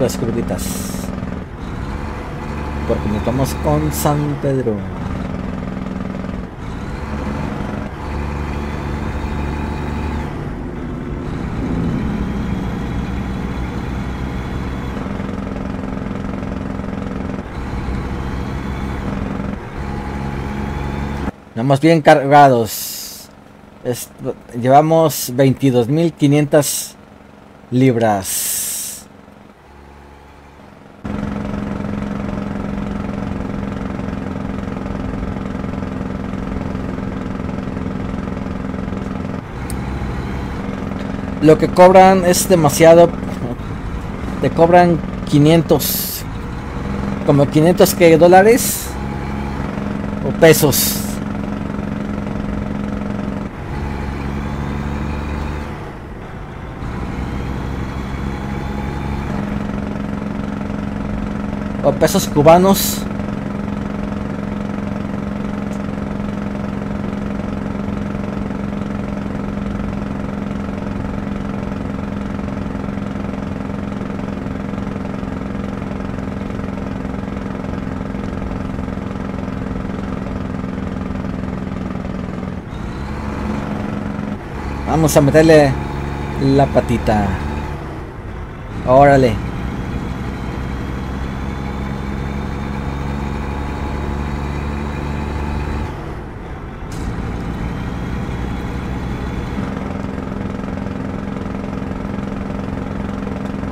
Pues cruditas. Porque nos vamos con San Pedro. Vamos bien cargados. Es- llevamos 22.500 libras. Lo que cobran es demasiado. Te cobran 500. Como 500 que dólares o pesos. o pesos cubanos. Vamos a meterle la patita. Órale.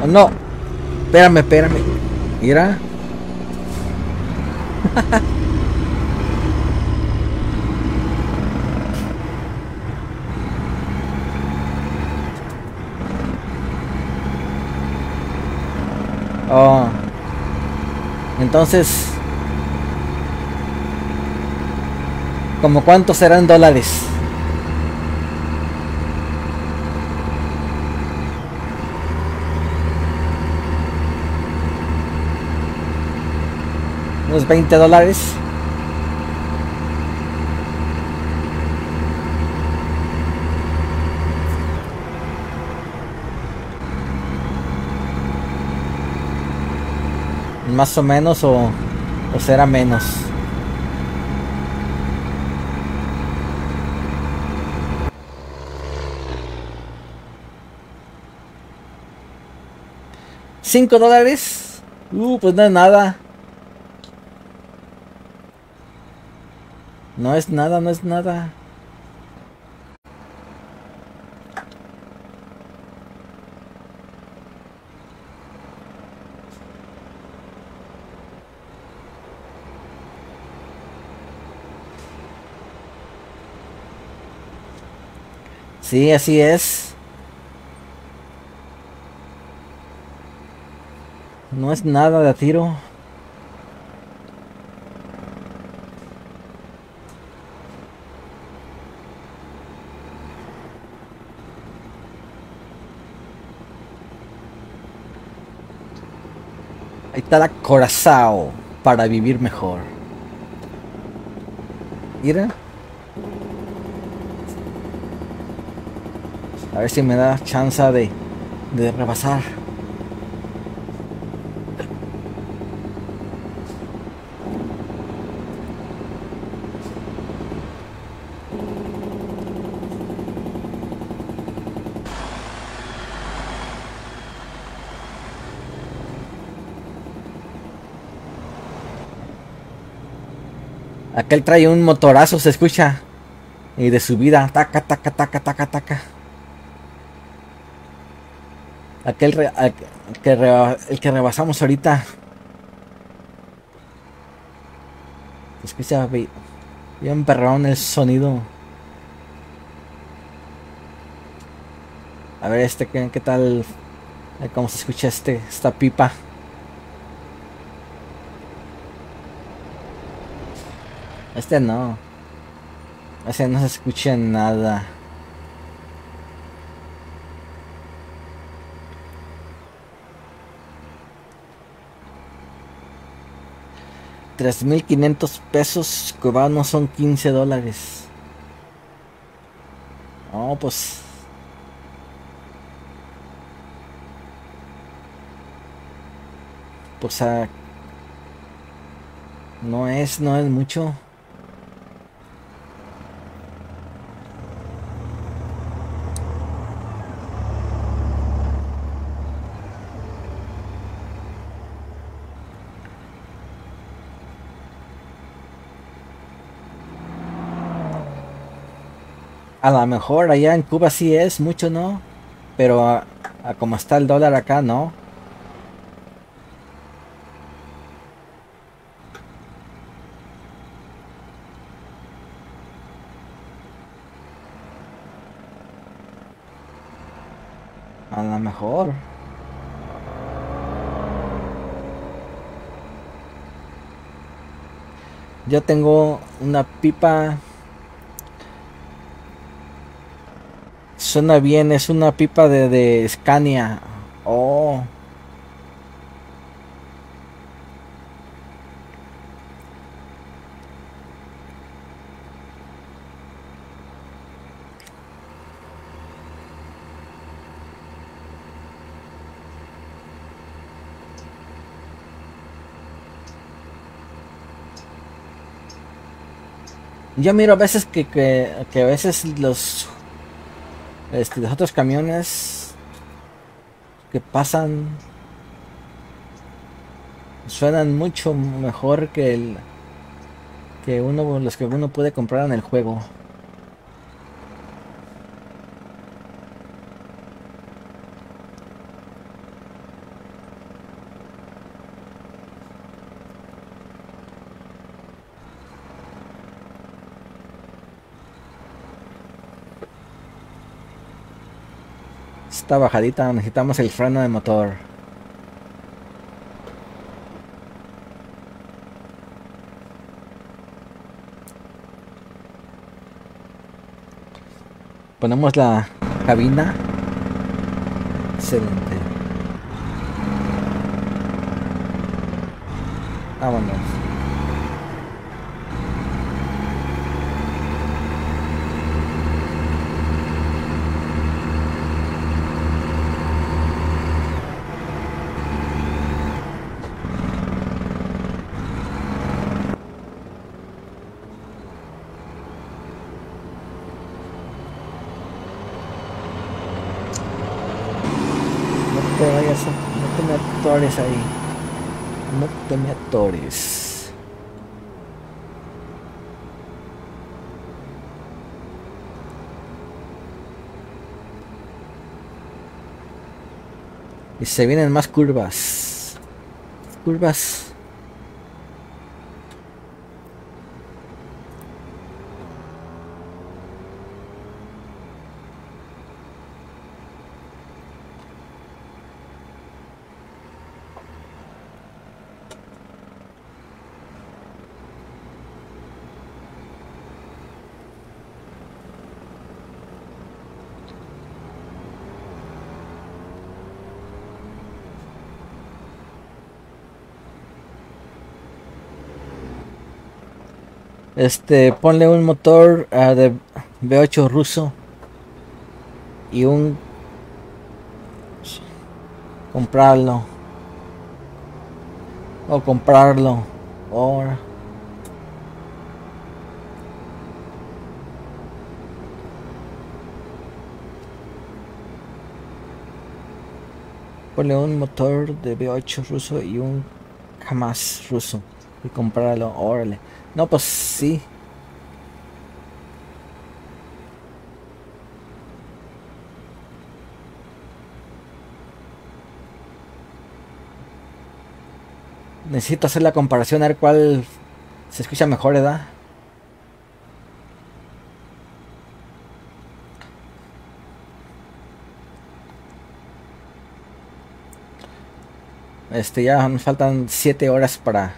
Oh, no. Espérame, espérame. Mira. <laughs> Oh. Entonces. ¿Como cuántos serán dólares? unos 20 dólares. Más o menos o, o será menos. ¿Cinco dólares? Uh, pues no es nada. No es nada, no es nada. Sí, así es. No es nada de tiro. Ahí está la Corazao para vivir mejor. Mira. A ver si me da chance de, de rebasar. Aquel trae un motorazo, se escucha. Y de subida, taca, taca, taca, taca, taca. Aquel que el que rebasamos ahorita. Se escucha bi- bien perrón el sonido. A ver este qué, qué tal cómo se escucha este esta pipa. Este no. Ese no se escucha nada. Tres mil quinientos pesos cubanos son 15 dólares. No, pues. Pues a. No es, no es mucho. A lo mejor allá en Cuba sí es mucho, ¿no? Pero a, a como está el dólar acá, no. A lo mejor. Yo tengo una pipa. Suena bien, es una pipa de, de Scania. Oh. Yo miro a veces que, que, que a veces los este, los otros camiones que pasan suenan mucho mejor que el que uno los que uno puede comprar en el juego. Está bajadita, necesitamos el freno de motor. Ponemos la cabina. Excelente. Vámonos. No te vayas a... No te me atores ahí. No te me atores. Y se vienen más curvas. Curvas. Este, ponle un motor ah, de V8 ruso y un comprarlo. O comprarlo. O ponle un motor de V8 ruso y un jamás ruso y comprarlo, órale. No, pues sí. Necesito hacer la comparación a ver cuál se escucha mejor, ¿verdad? Este, ya nos faltan 7 horas para,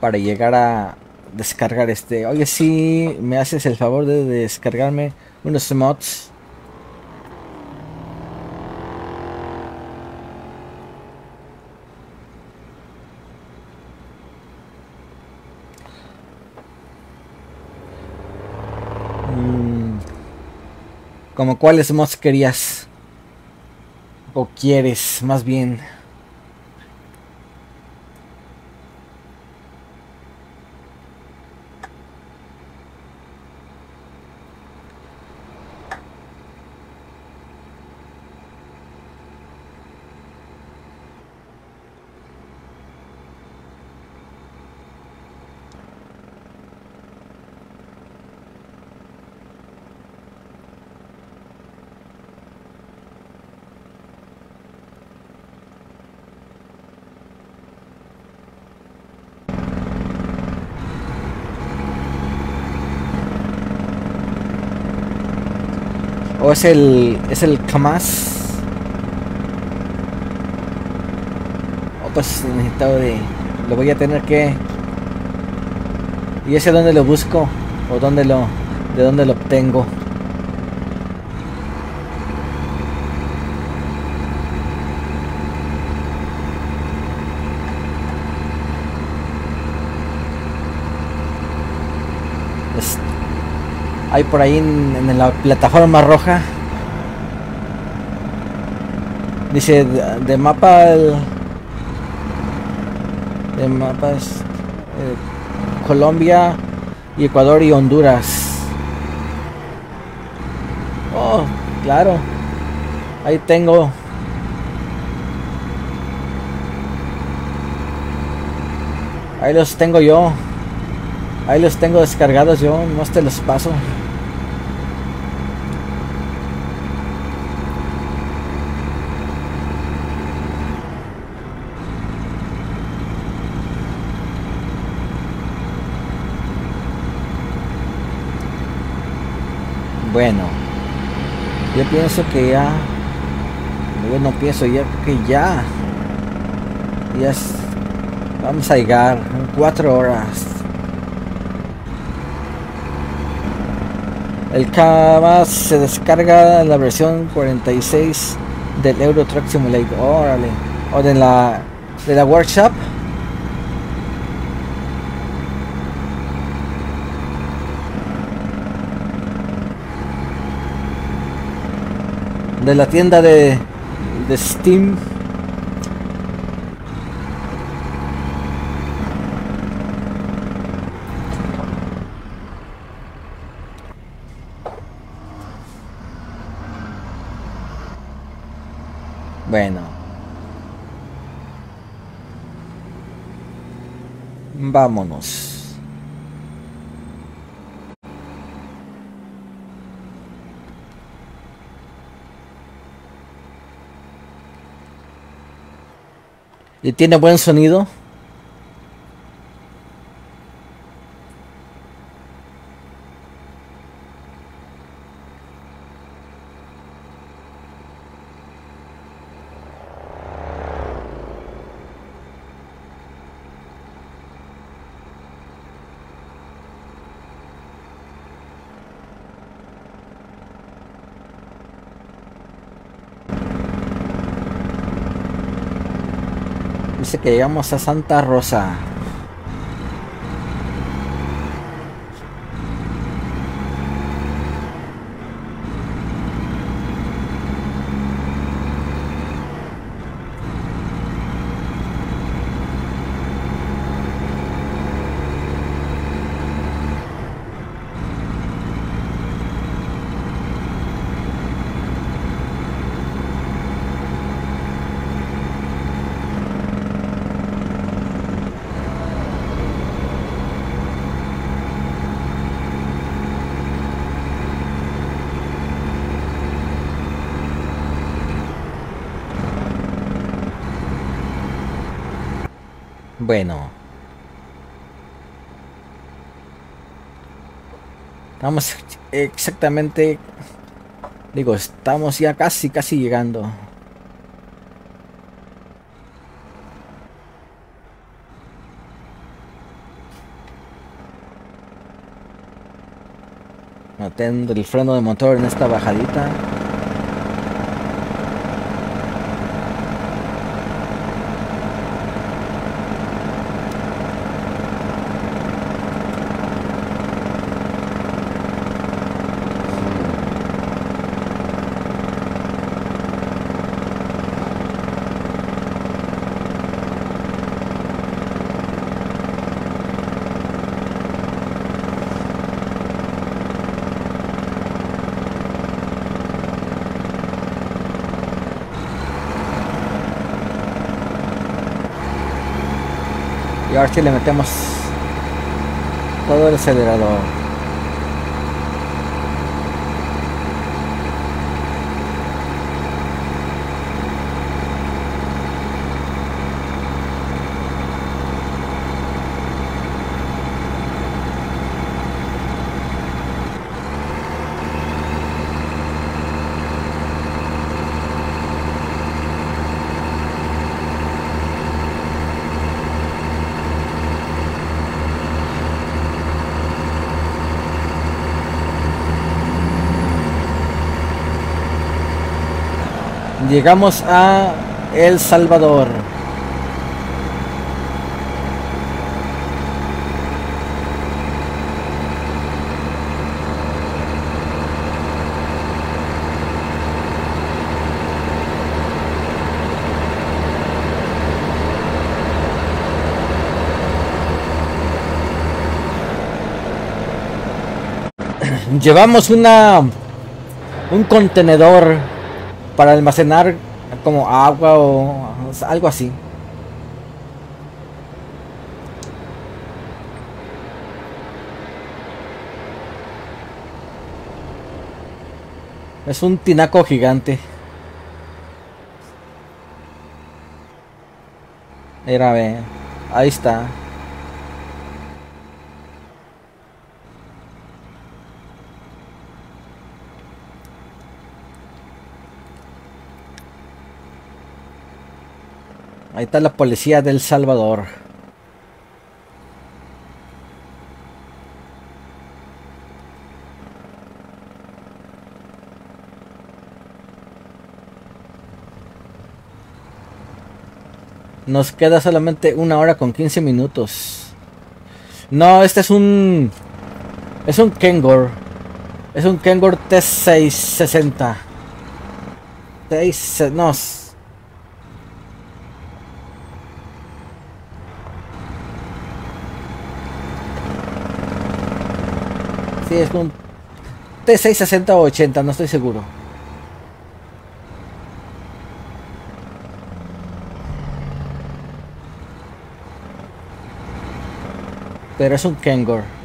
para llegar a, descargar este. Oye, si me haces el favor de descargarme unos mods. Mm, ¿Como cuáles mods querías? ¿O quieres, más bien? ¿O es el. es el Kamaz? Pues necesitado de. Lo voy a tener que. ¿Y ese dónde lo busco? ¿O dónde lo. de dónde lo obtengo? Es- hay por ahí en, en la plataforma roja. Dice de, mapa el- de mapas eh, Colombia y Ecuador y Honduras. Oh, claro. Ahí tengo. Ahí los tengo yo. Ahí los tengo descargados yo, no te los paso. Bueno, yo pienso que ya, yo no pienso ya que ya, ya es- vamos a llegar en cuatro horas. El Cabas se descarga en la versión 46 del Euro Truck Simulator. Órale. O de la de la workshop. De la tienda de, de Steam. Bueno. Vámonos. ¿Y tiene buen sonido? Dice llegamos a Santa Rosa. Bueno. Estamos exactamente... Digo, estamos ya casi, casi llegando. Mantén el freno de motor en esta bajadita. Le metemos todo el acelerador. Llegamos a El Salvador. Llevamos una un contenedor para almacenar como agua o algo así. Es un tinaco gigante. Era, ve. Ahí está. Ahí está la policía del Salvador. Nos queda solamente una hora con 15 minutos. No, este es un... Es un Kengor. Es un Kengor T660. 6... No, Sí, es un T660 o 80, no estoy seguro. Pero es un Kengor.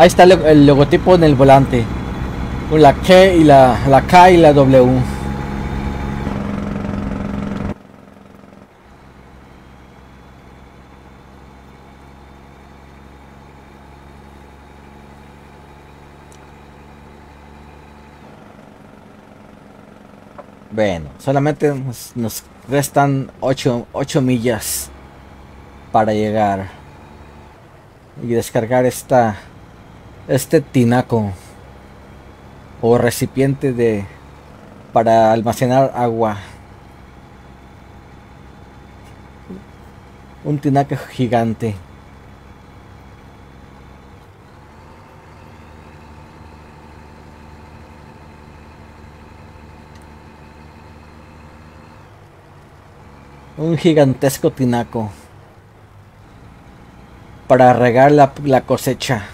Ahí está el, logotipo en el volante. Con la K y la, la K y la W. Bueno, solamente nos, nos restan 8, 8 millas para llegar y descargar esta este tinaco o recipiente de para almacenar agua. Un tinaco gigante. Un gigantesco tinaco para regar la, la cosecha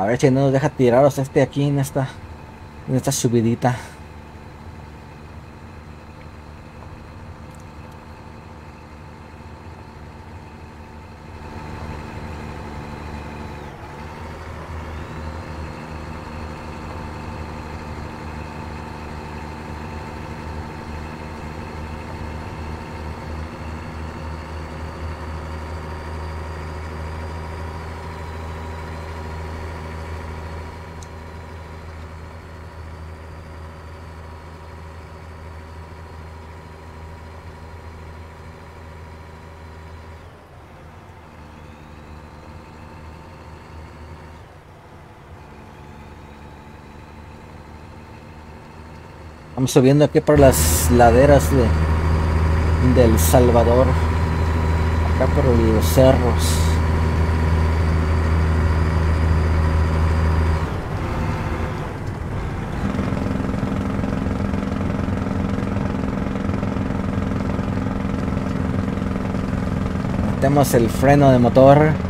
A ver si no nos deja tiraros este aquí en esta en esta subidita. Vamos subiendo aquí por las laderas de del Salvador. Acá por los cerros. Metemos el freno de motor.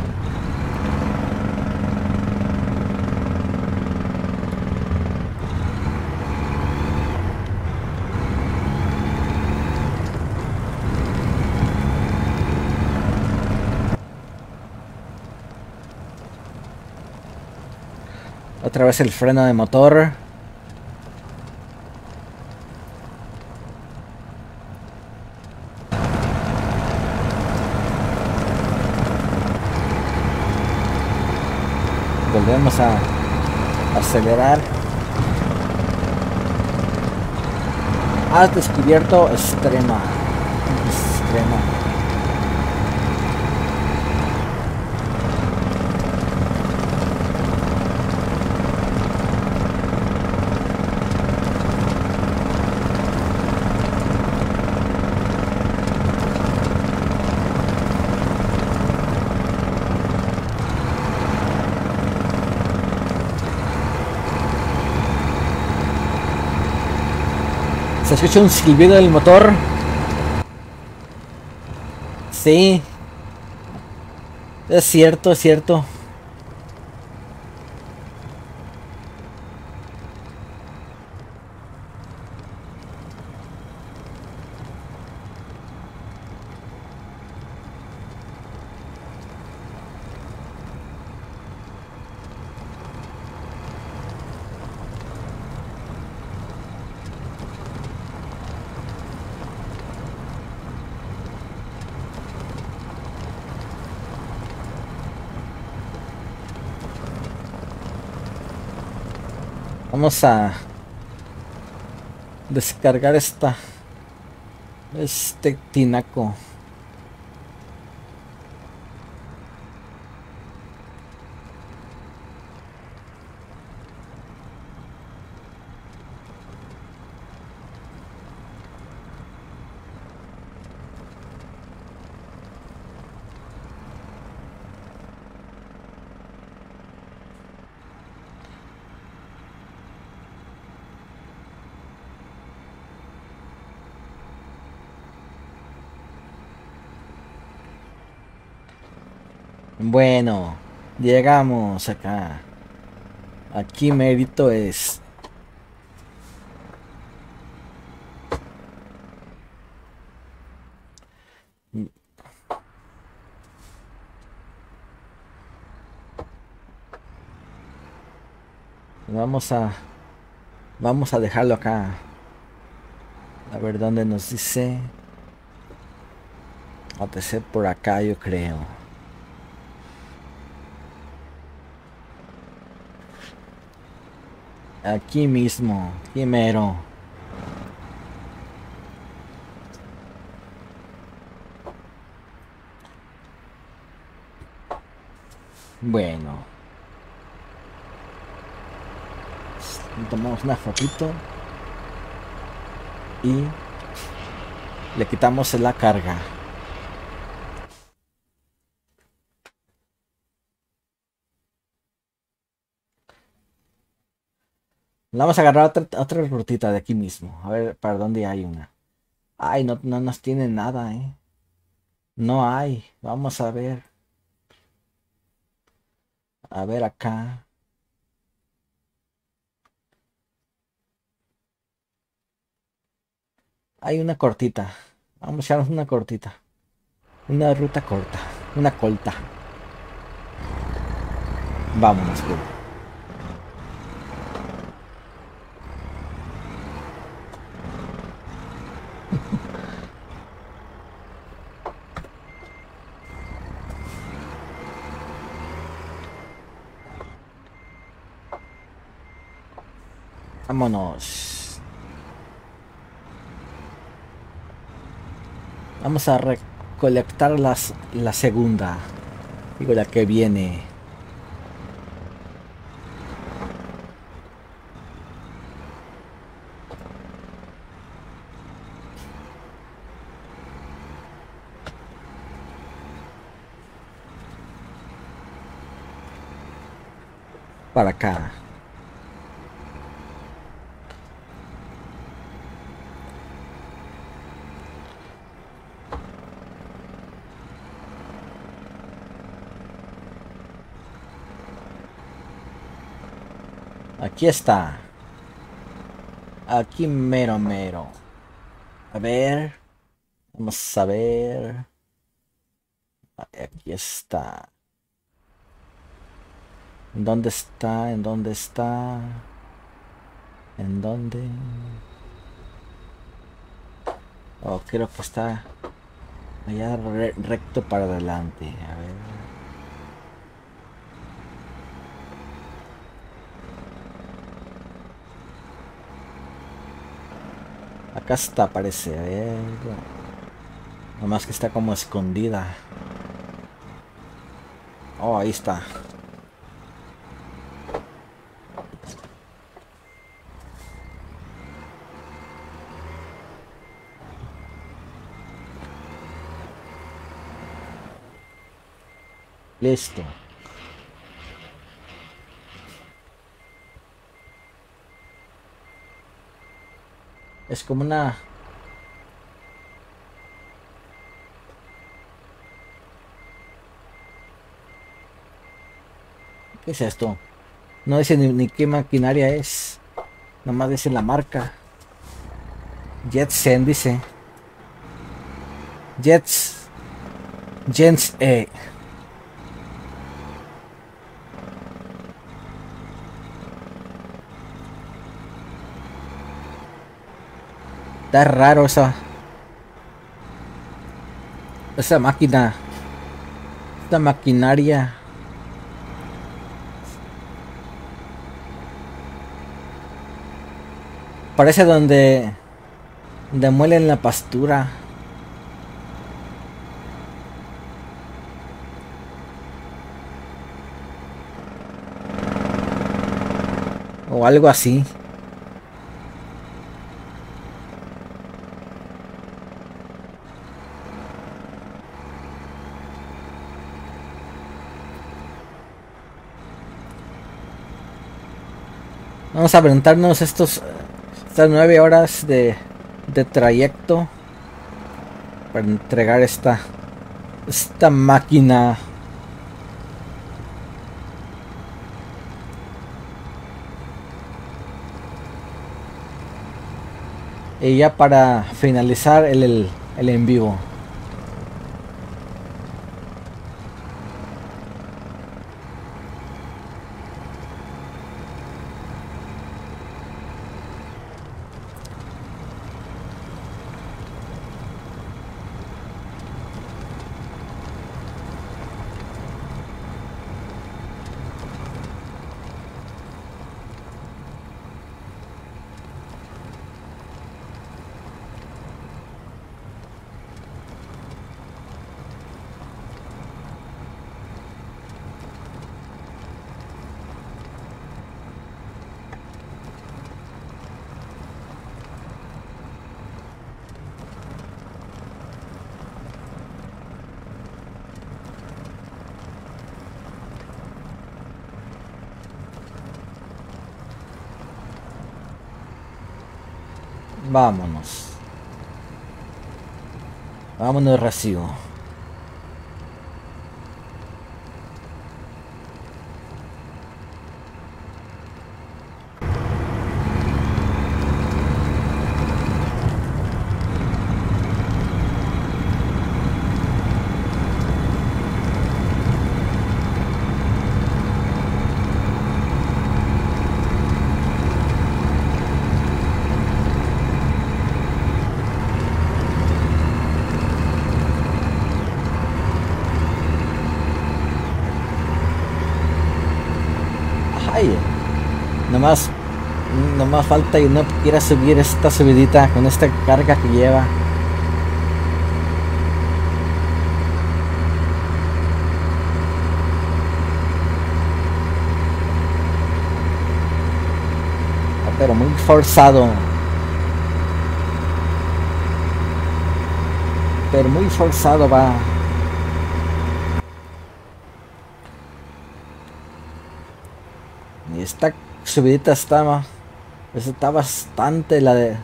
Otra vez el freno de motor. Volvemos a acelerar. Has descubierto extrema. Extrema. Escucha un silbido del motor. Sí. Es cierto, es cierto. Vamos a descargar esta este tinaco. Bueno, llegamos acá. Aquí mérito es. Vamos a vamos a dejarlo acá. A ver dónde nos dice. OTC por acá, yo creo. Aquí mismo, primero. Bueno. Tomamos una fotito. Y le quitamos la carga. Vamos a agarrar otra, otra rutita de aquí mismo. A ver para dónde hay una. Ay, no, no nos tiene nada, ¿eh? No hay. Vamos a ver. A ver acá. Hay una cortita. Vamos a echarnos una cortita. Una ruta corta. Una colta. Vámonos, pues. Vámonos. Vamos a recolectar las, la segunda. Digo, la que viene. Para acá. Aquí está. Aquí mero mero. A ver. Vamos a ver. Aquí está. ¿En dónde está? ¿En dónde está? ¿En dónde? Oh, creo que está allá recto para adelante. A ver. Acá está, parece. A ver. Nomás que está como escondida. Oh, ahí está. Listo. Es como una... ¿Qué es esto? No dice ni, qué maquinaria es. Nomás dice la marca. Jetsen dice. Jets. Jets E. Está raro esa. Esa máquina. Esta maquinaria. Parece donde. Donde muelen la pastura. O algo así. Vamos a preguntarnos estos estas nueve horas de, de trayecto para entregar esta esta máquina. Y ya para finalizar el, el, el en vivo Vámonos. Vámonos, Racio. Nomás, más falta y no quiera subir esta subidita con esta carga que lleva. Ah, pero muy forzado. Pero muy forzado va. Esta subidita está, está bastante la de,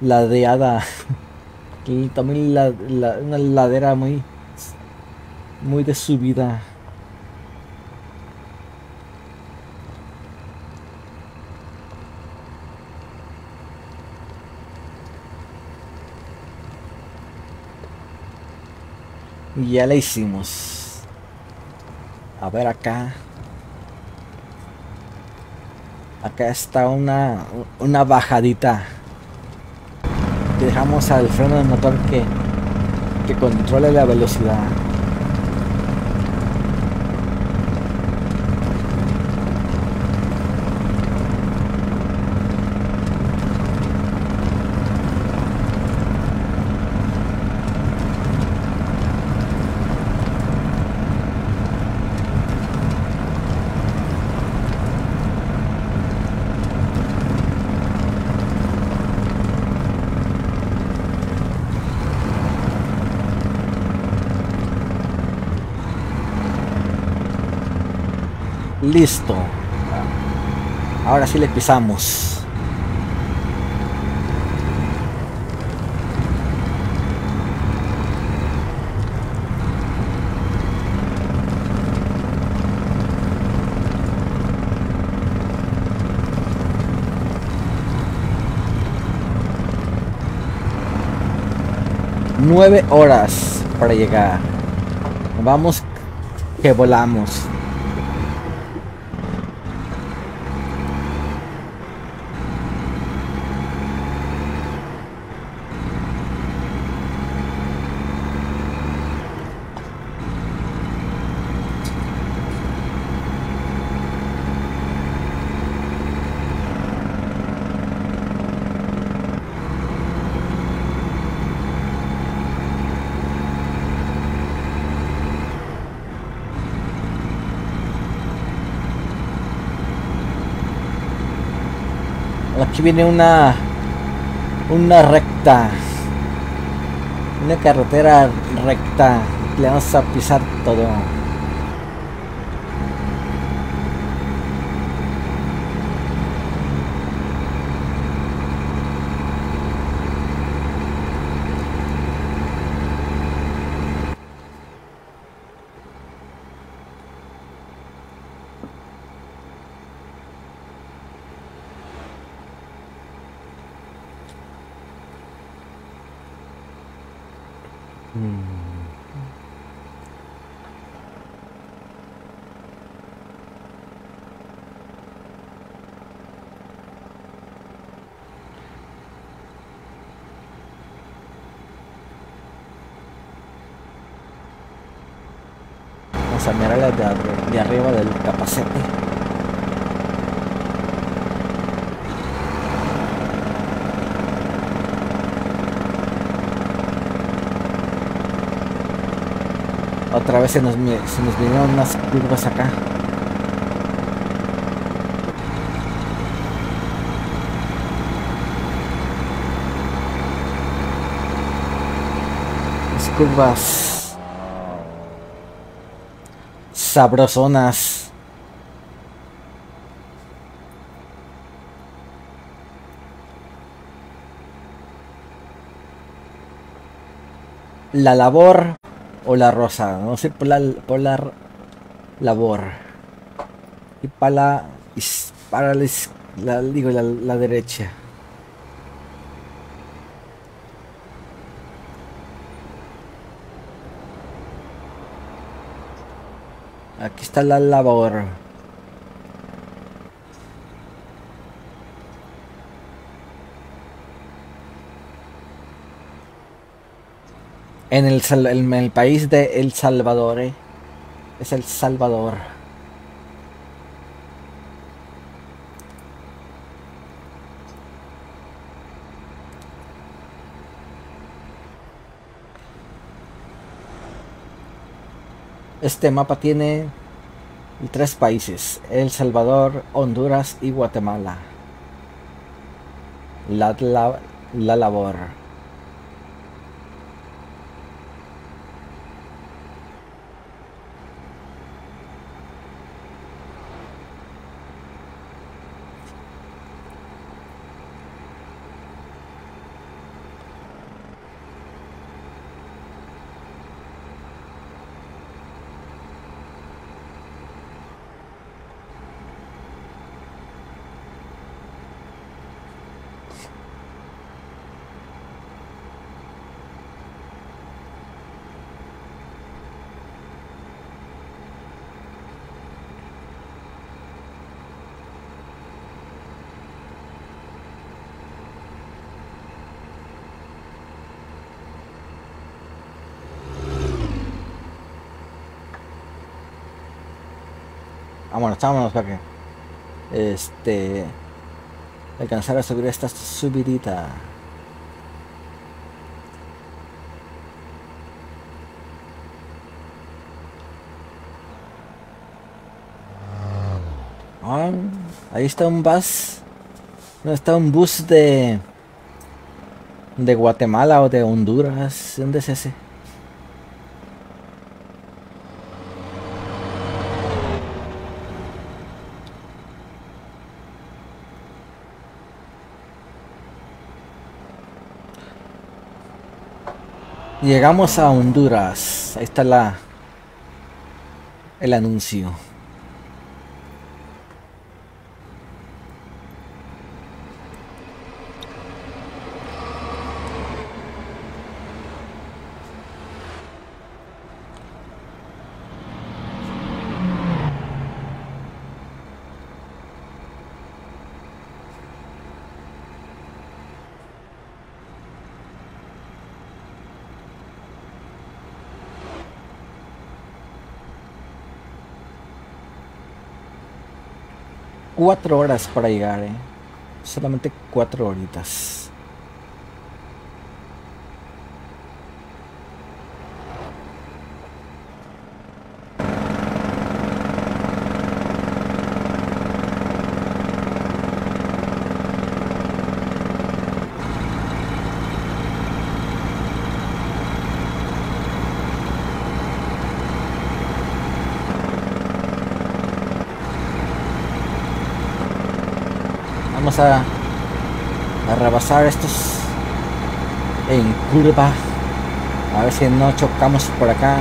ladeada. <laughs> También la, una ladera muy, muy de subida. Y ya la hicimos. A ver acá. Acá está una, una bajadita. Dejamos al freno del motor que, que controle la velocidad. Listo. Ahora sí le pisamos. Nueve horas para llegar. Vamos que volamos. Aquí viene una una recta. Una carretera recta. Le vamos a pisar todo. Vamos a mirar la de, de arriba del capacete. Otra vez se nos, se nos vinieron unas curvas acá. Las curvas sabrosonas. La labor o la rosa, no sé por la, la labor. Y para la, para la, digo, la, la derecha. Aquí está la labor. En el, en el país de El Salvador. Es El Salvador. Este mapa tiene tres países, El Salvador, Honduras y Guatemala. La, la, la labor. Vámonos, para que este alcanzar a subir esta subidita. Ah, ahí está un bus. No está un bus de de Guatemala o de Honduras. ¿Dónde es ese? Llegamos a Honduras. Ahí está la el anuncio. Cuatro horas para llegar, eh. Solamente cuatro horitas. Vamos a, a rebasar estos en curva. A ver si no chocamos por acá.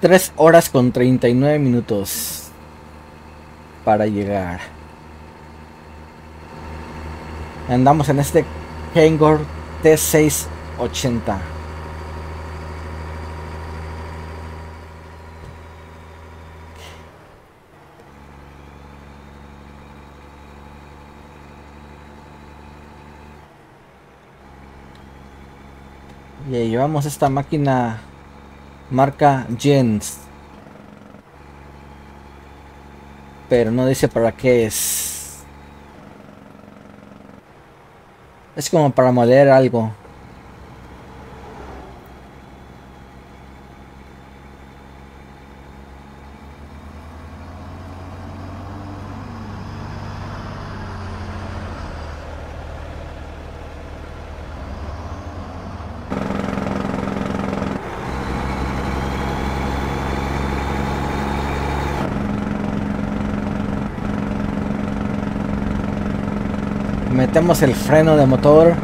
Tres horas con 39 minutos para llegar. Andamos en este Hangor T680. Y llevamos esta máquina marca Jens. Pero no dice para qué es. Es como para moler algo. Metemos el freno de motor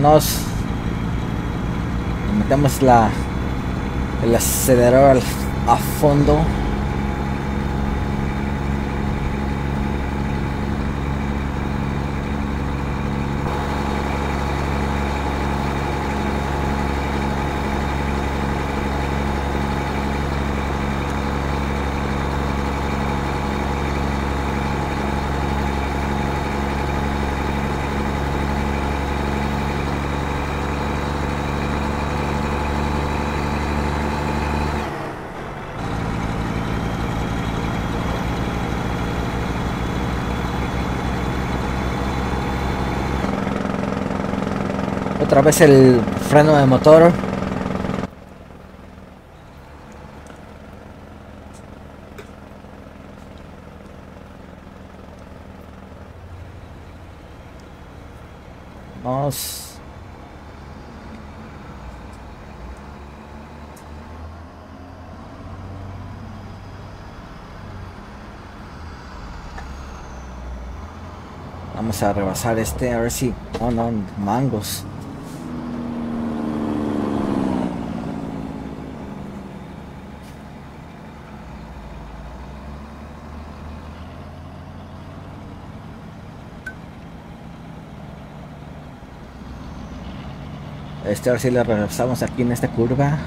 vámonos la el acelerador a fondo rompes el freno de motor. Vamos. Vamos a rebasar este, a ver si... Oh no, mangos. Este a ver si le regresamos aquí en esta curva.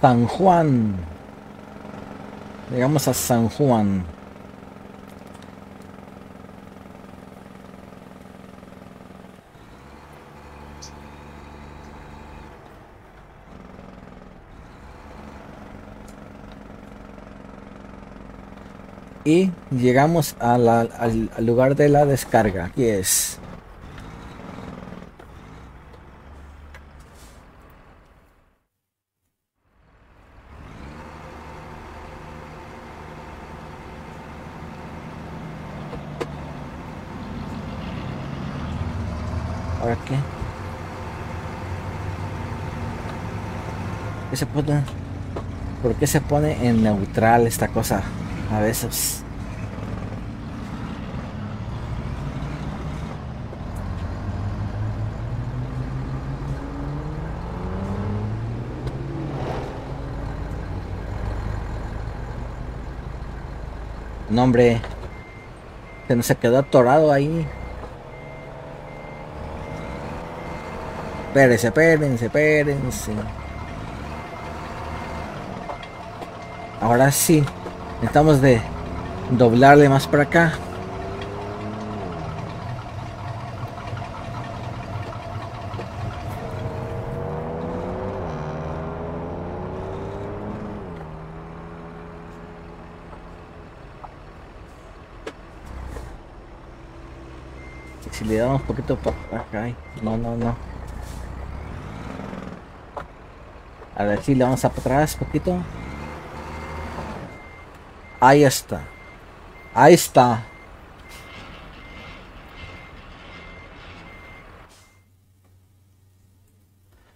San Juan. Llegamos a San Juan. Llegamos al, lugar de la descarga aquí es ¿Ahora? ¿Qué se pone? ¿Por qué se pone en neutral esta cosa? A veces. No. Se nos quedó atorado ahí. Espérense, espérense, espérense. Ahora sí. Necesitamos de doblarle más para acá. Si le damos un poquito para acá, no, no, no. A ver si le vamos a para atrás poquito. Ahí está. Ahí está.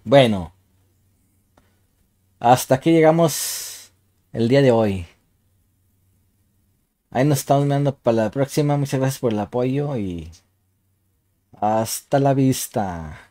Bueno. Hasta aquí llegamos el día de hoy. Ahí nos estamos viendo para la próxima. Muchas gracias por el apoyo y hasta la vista.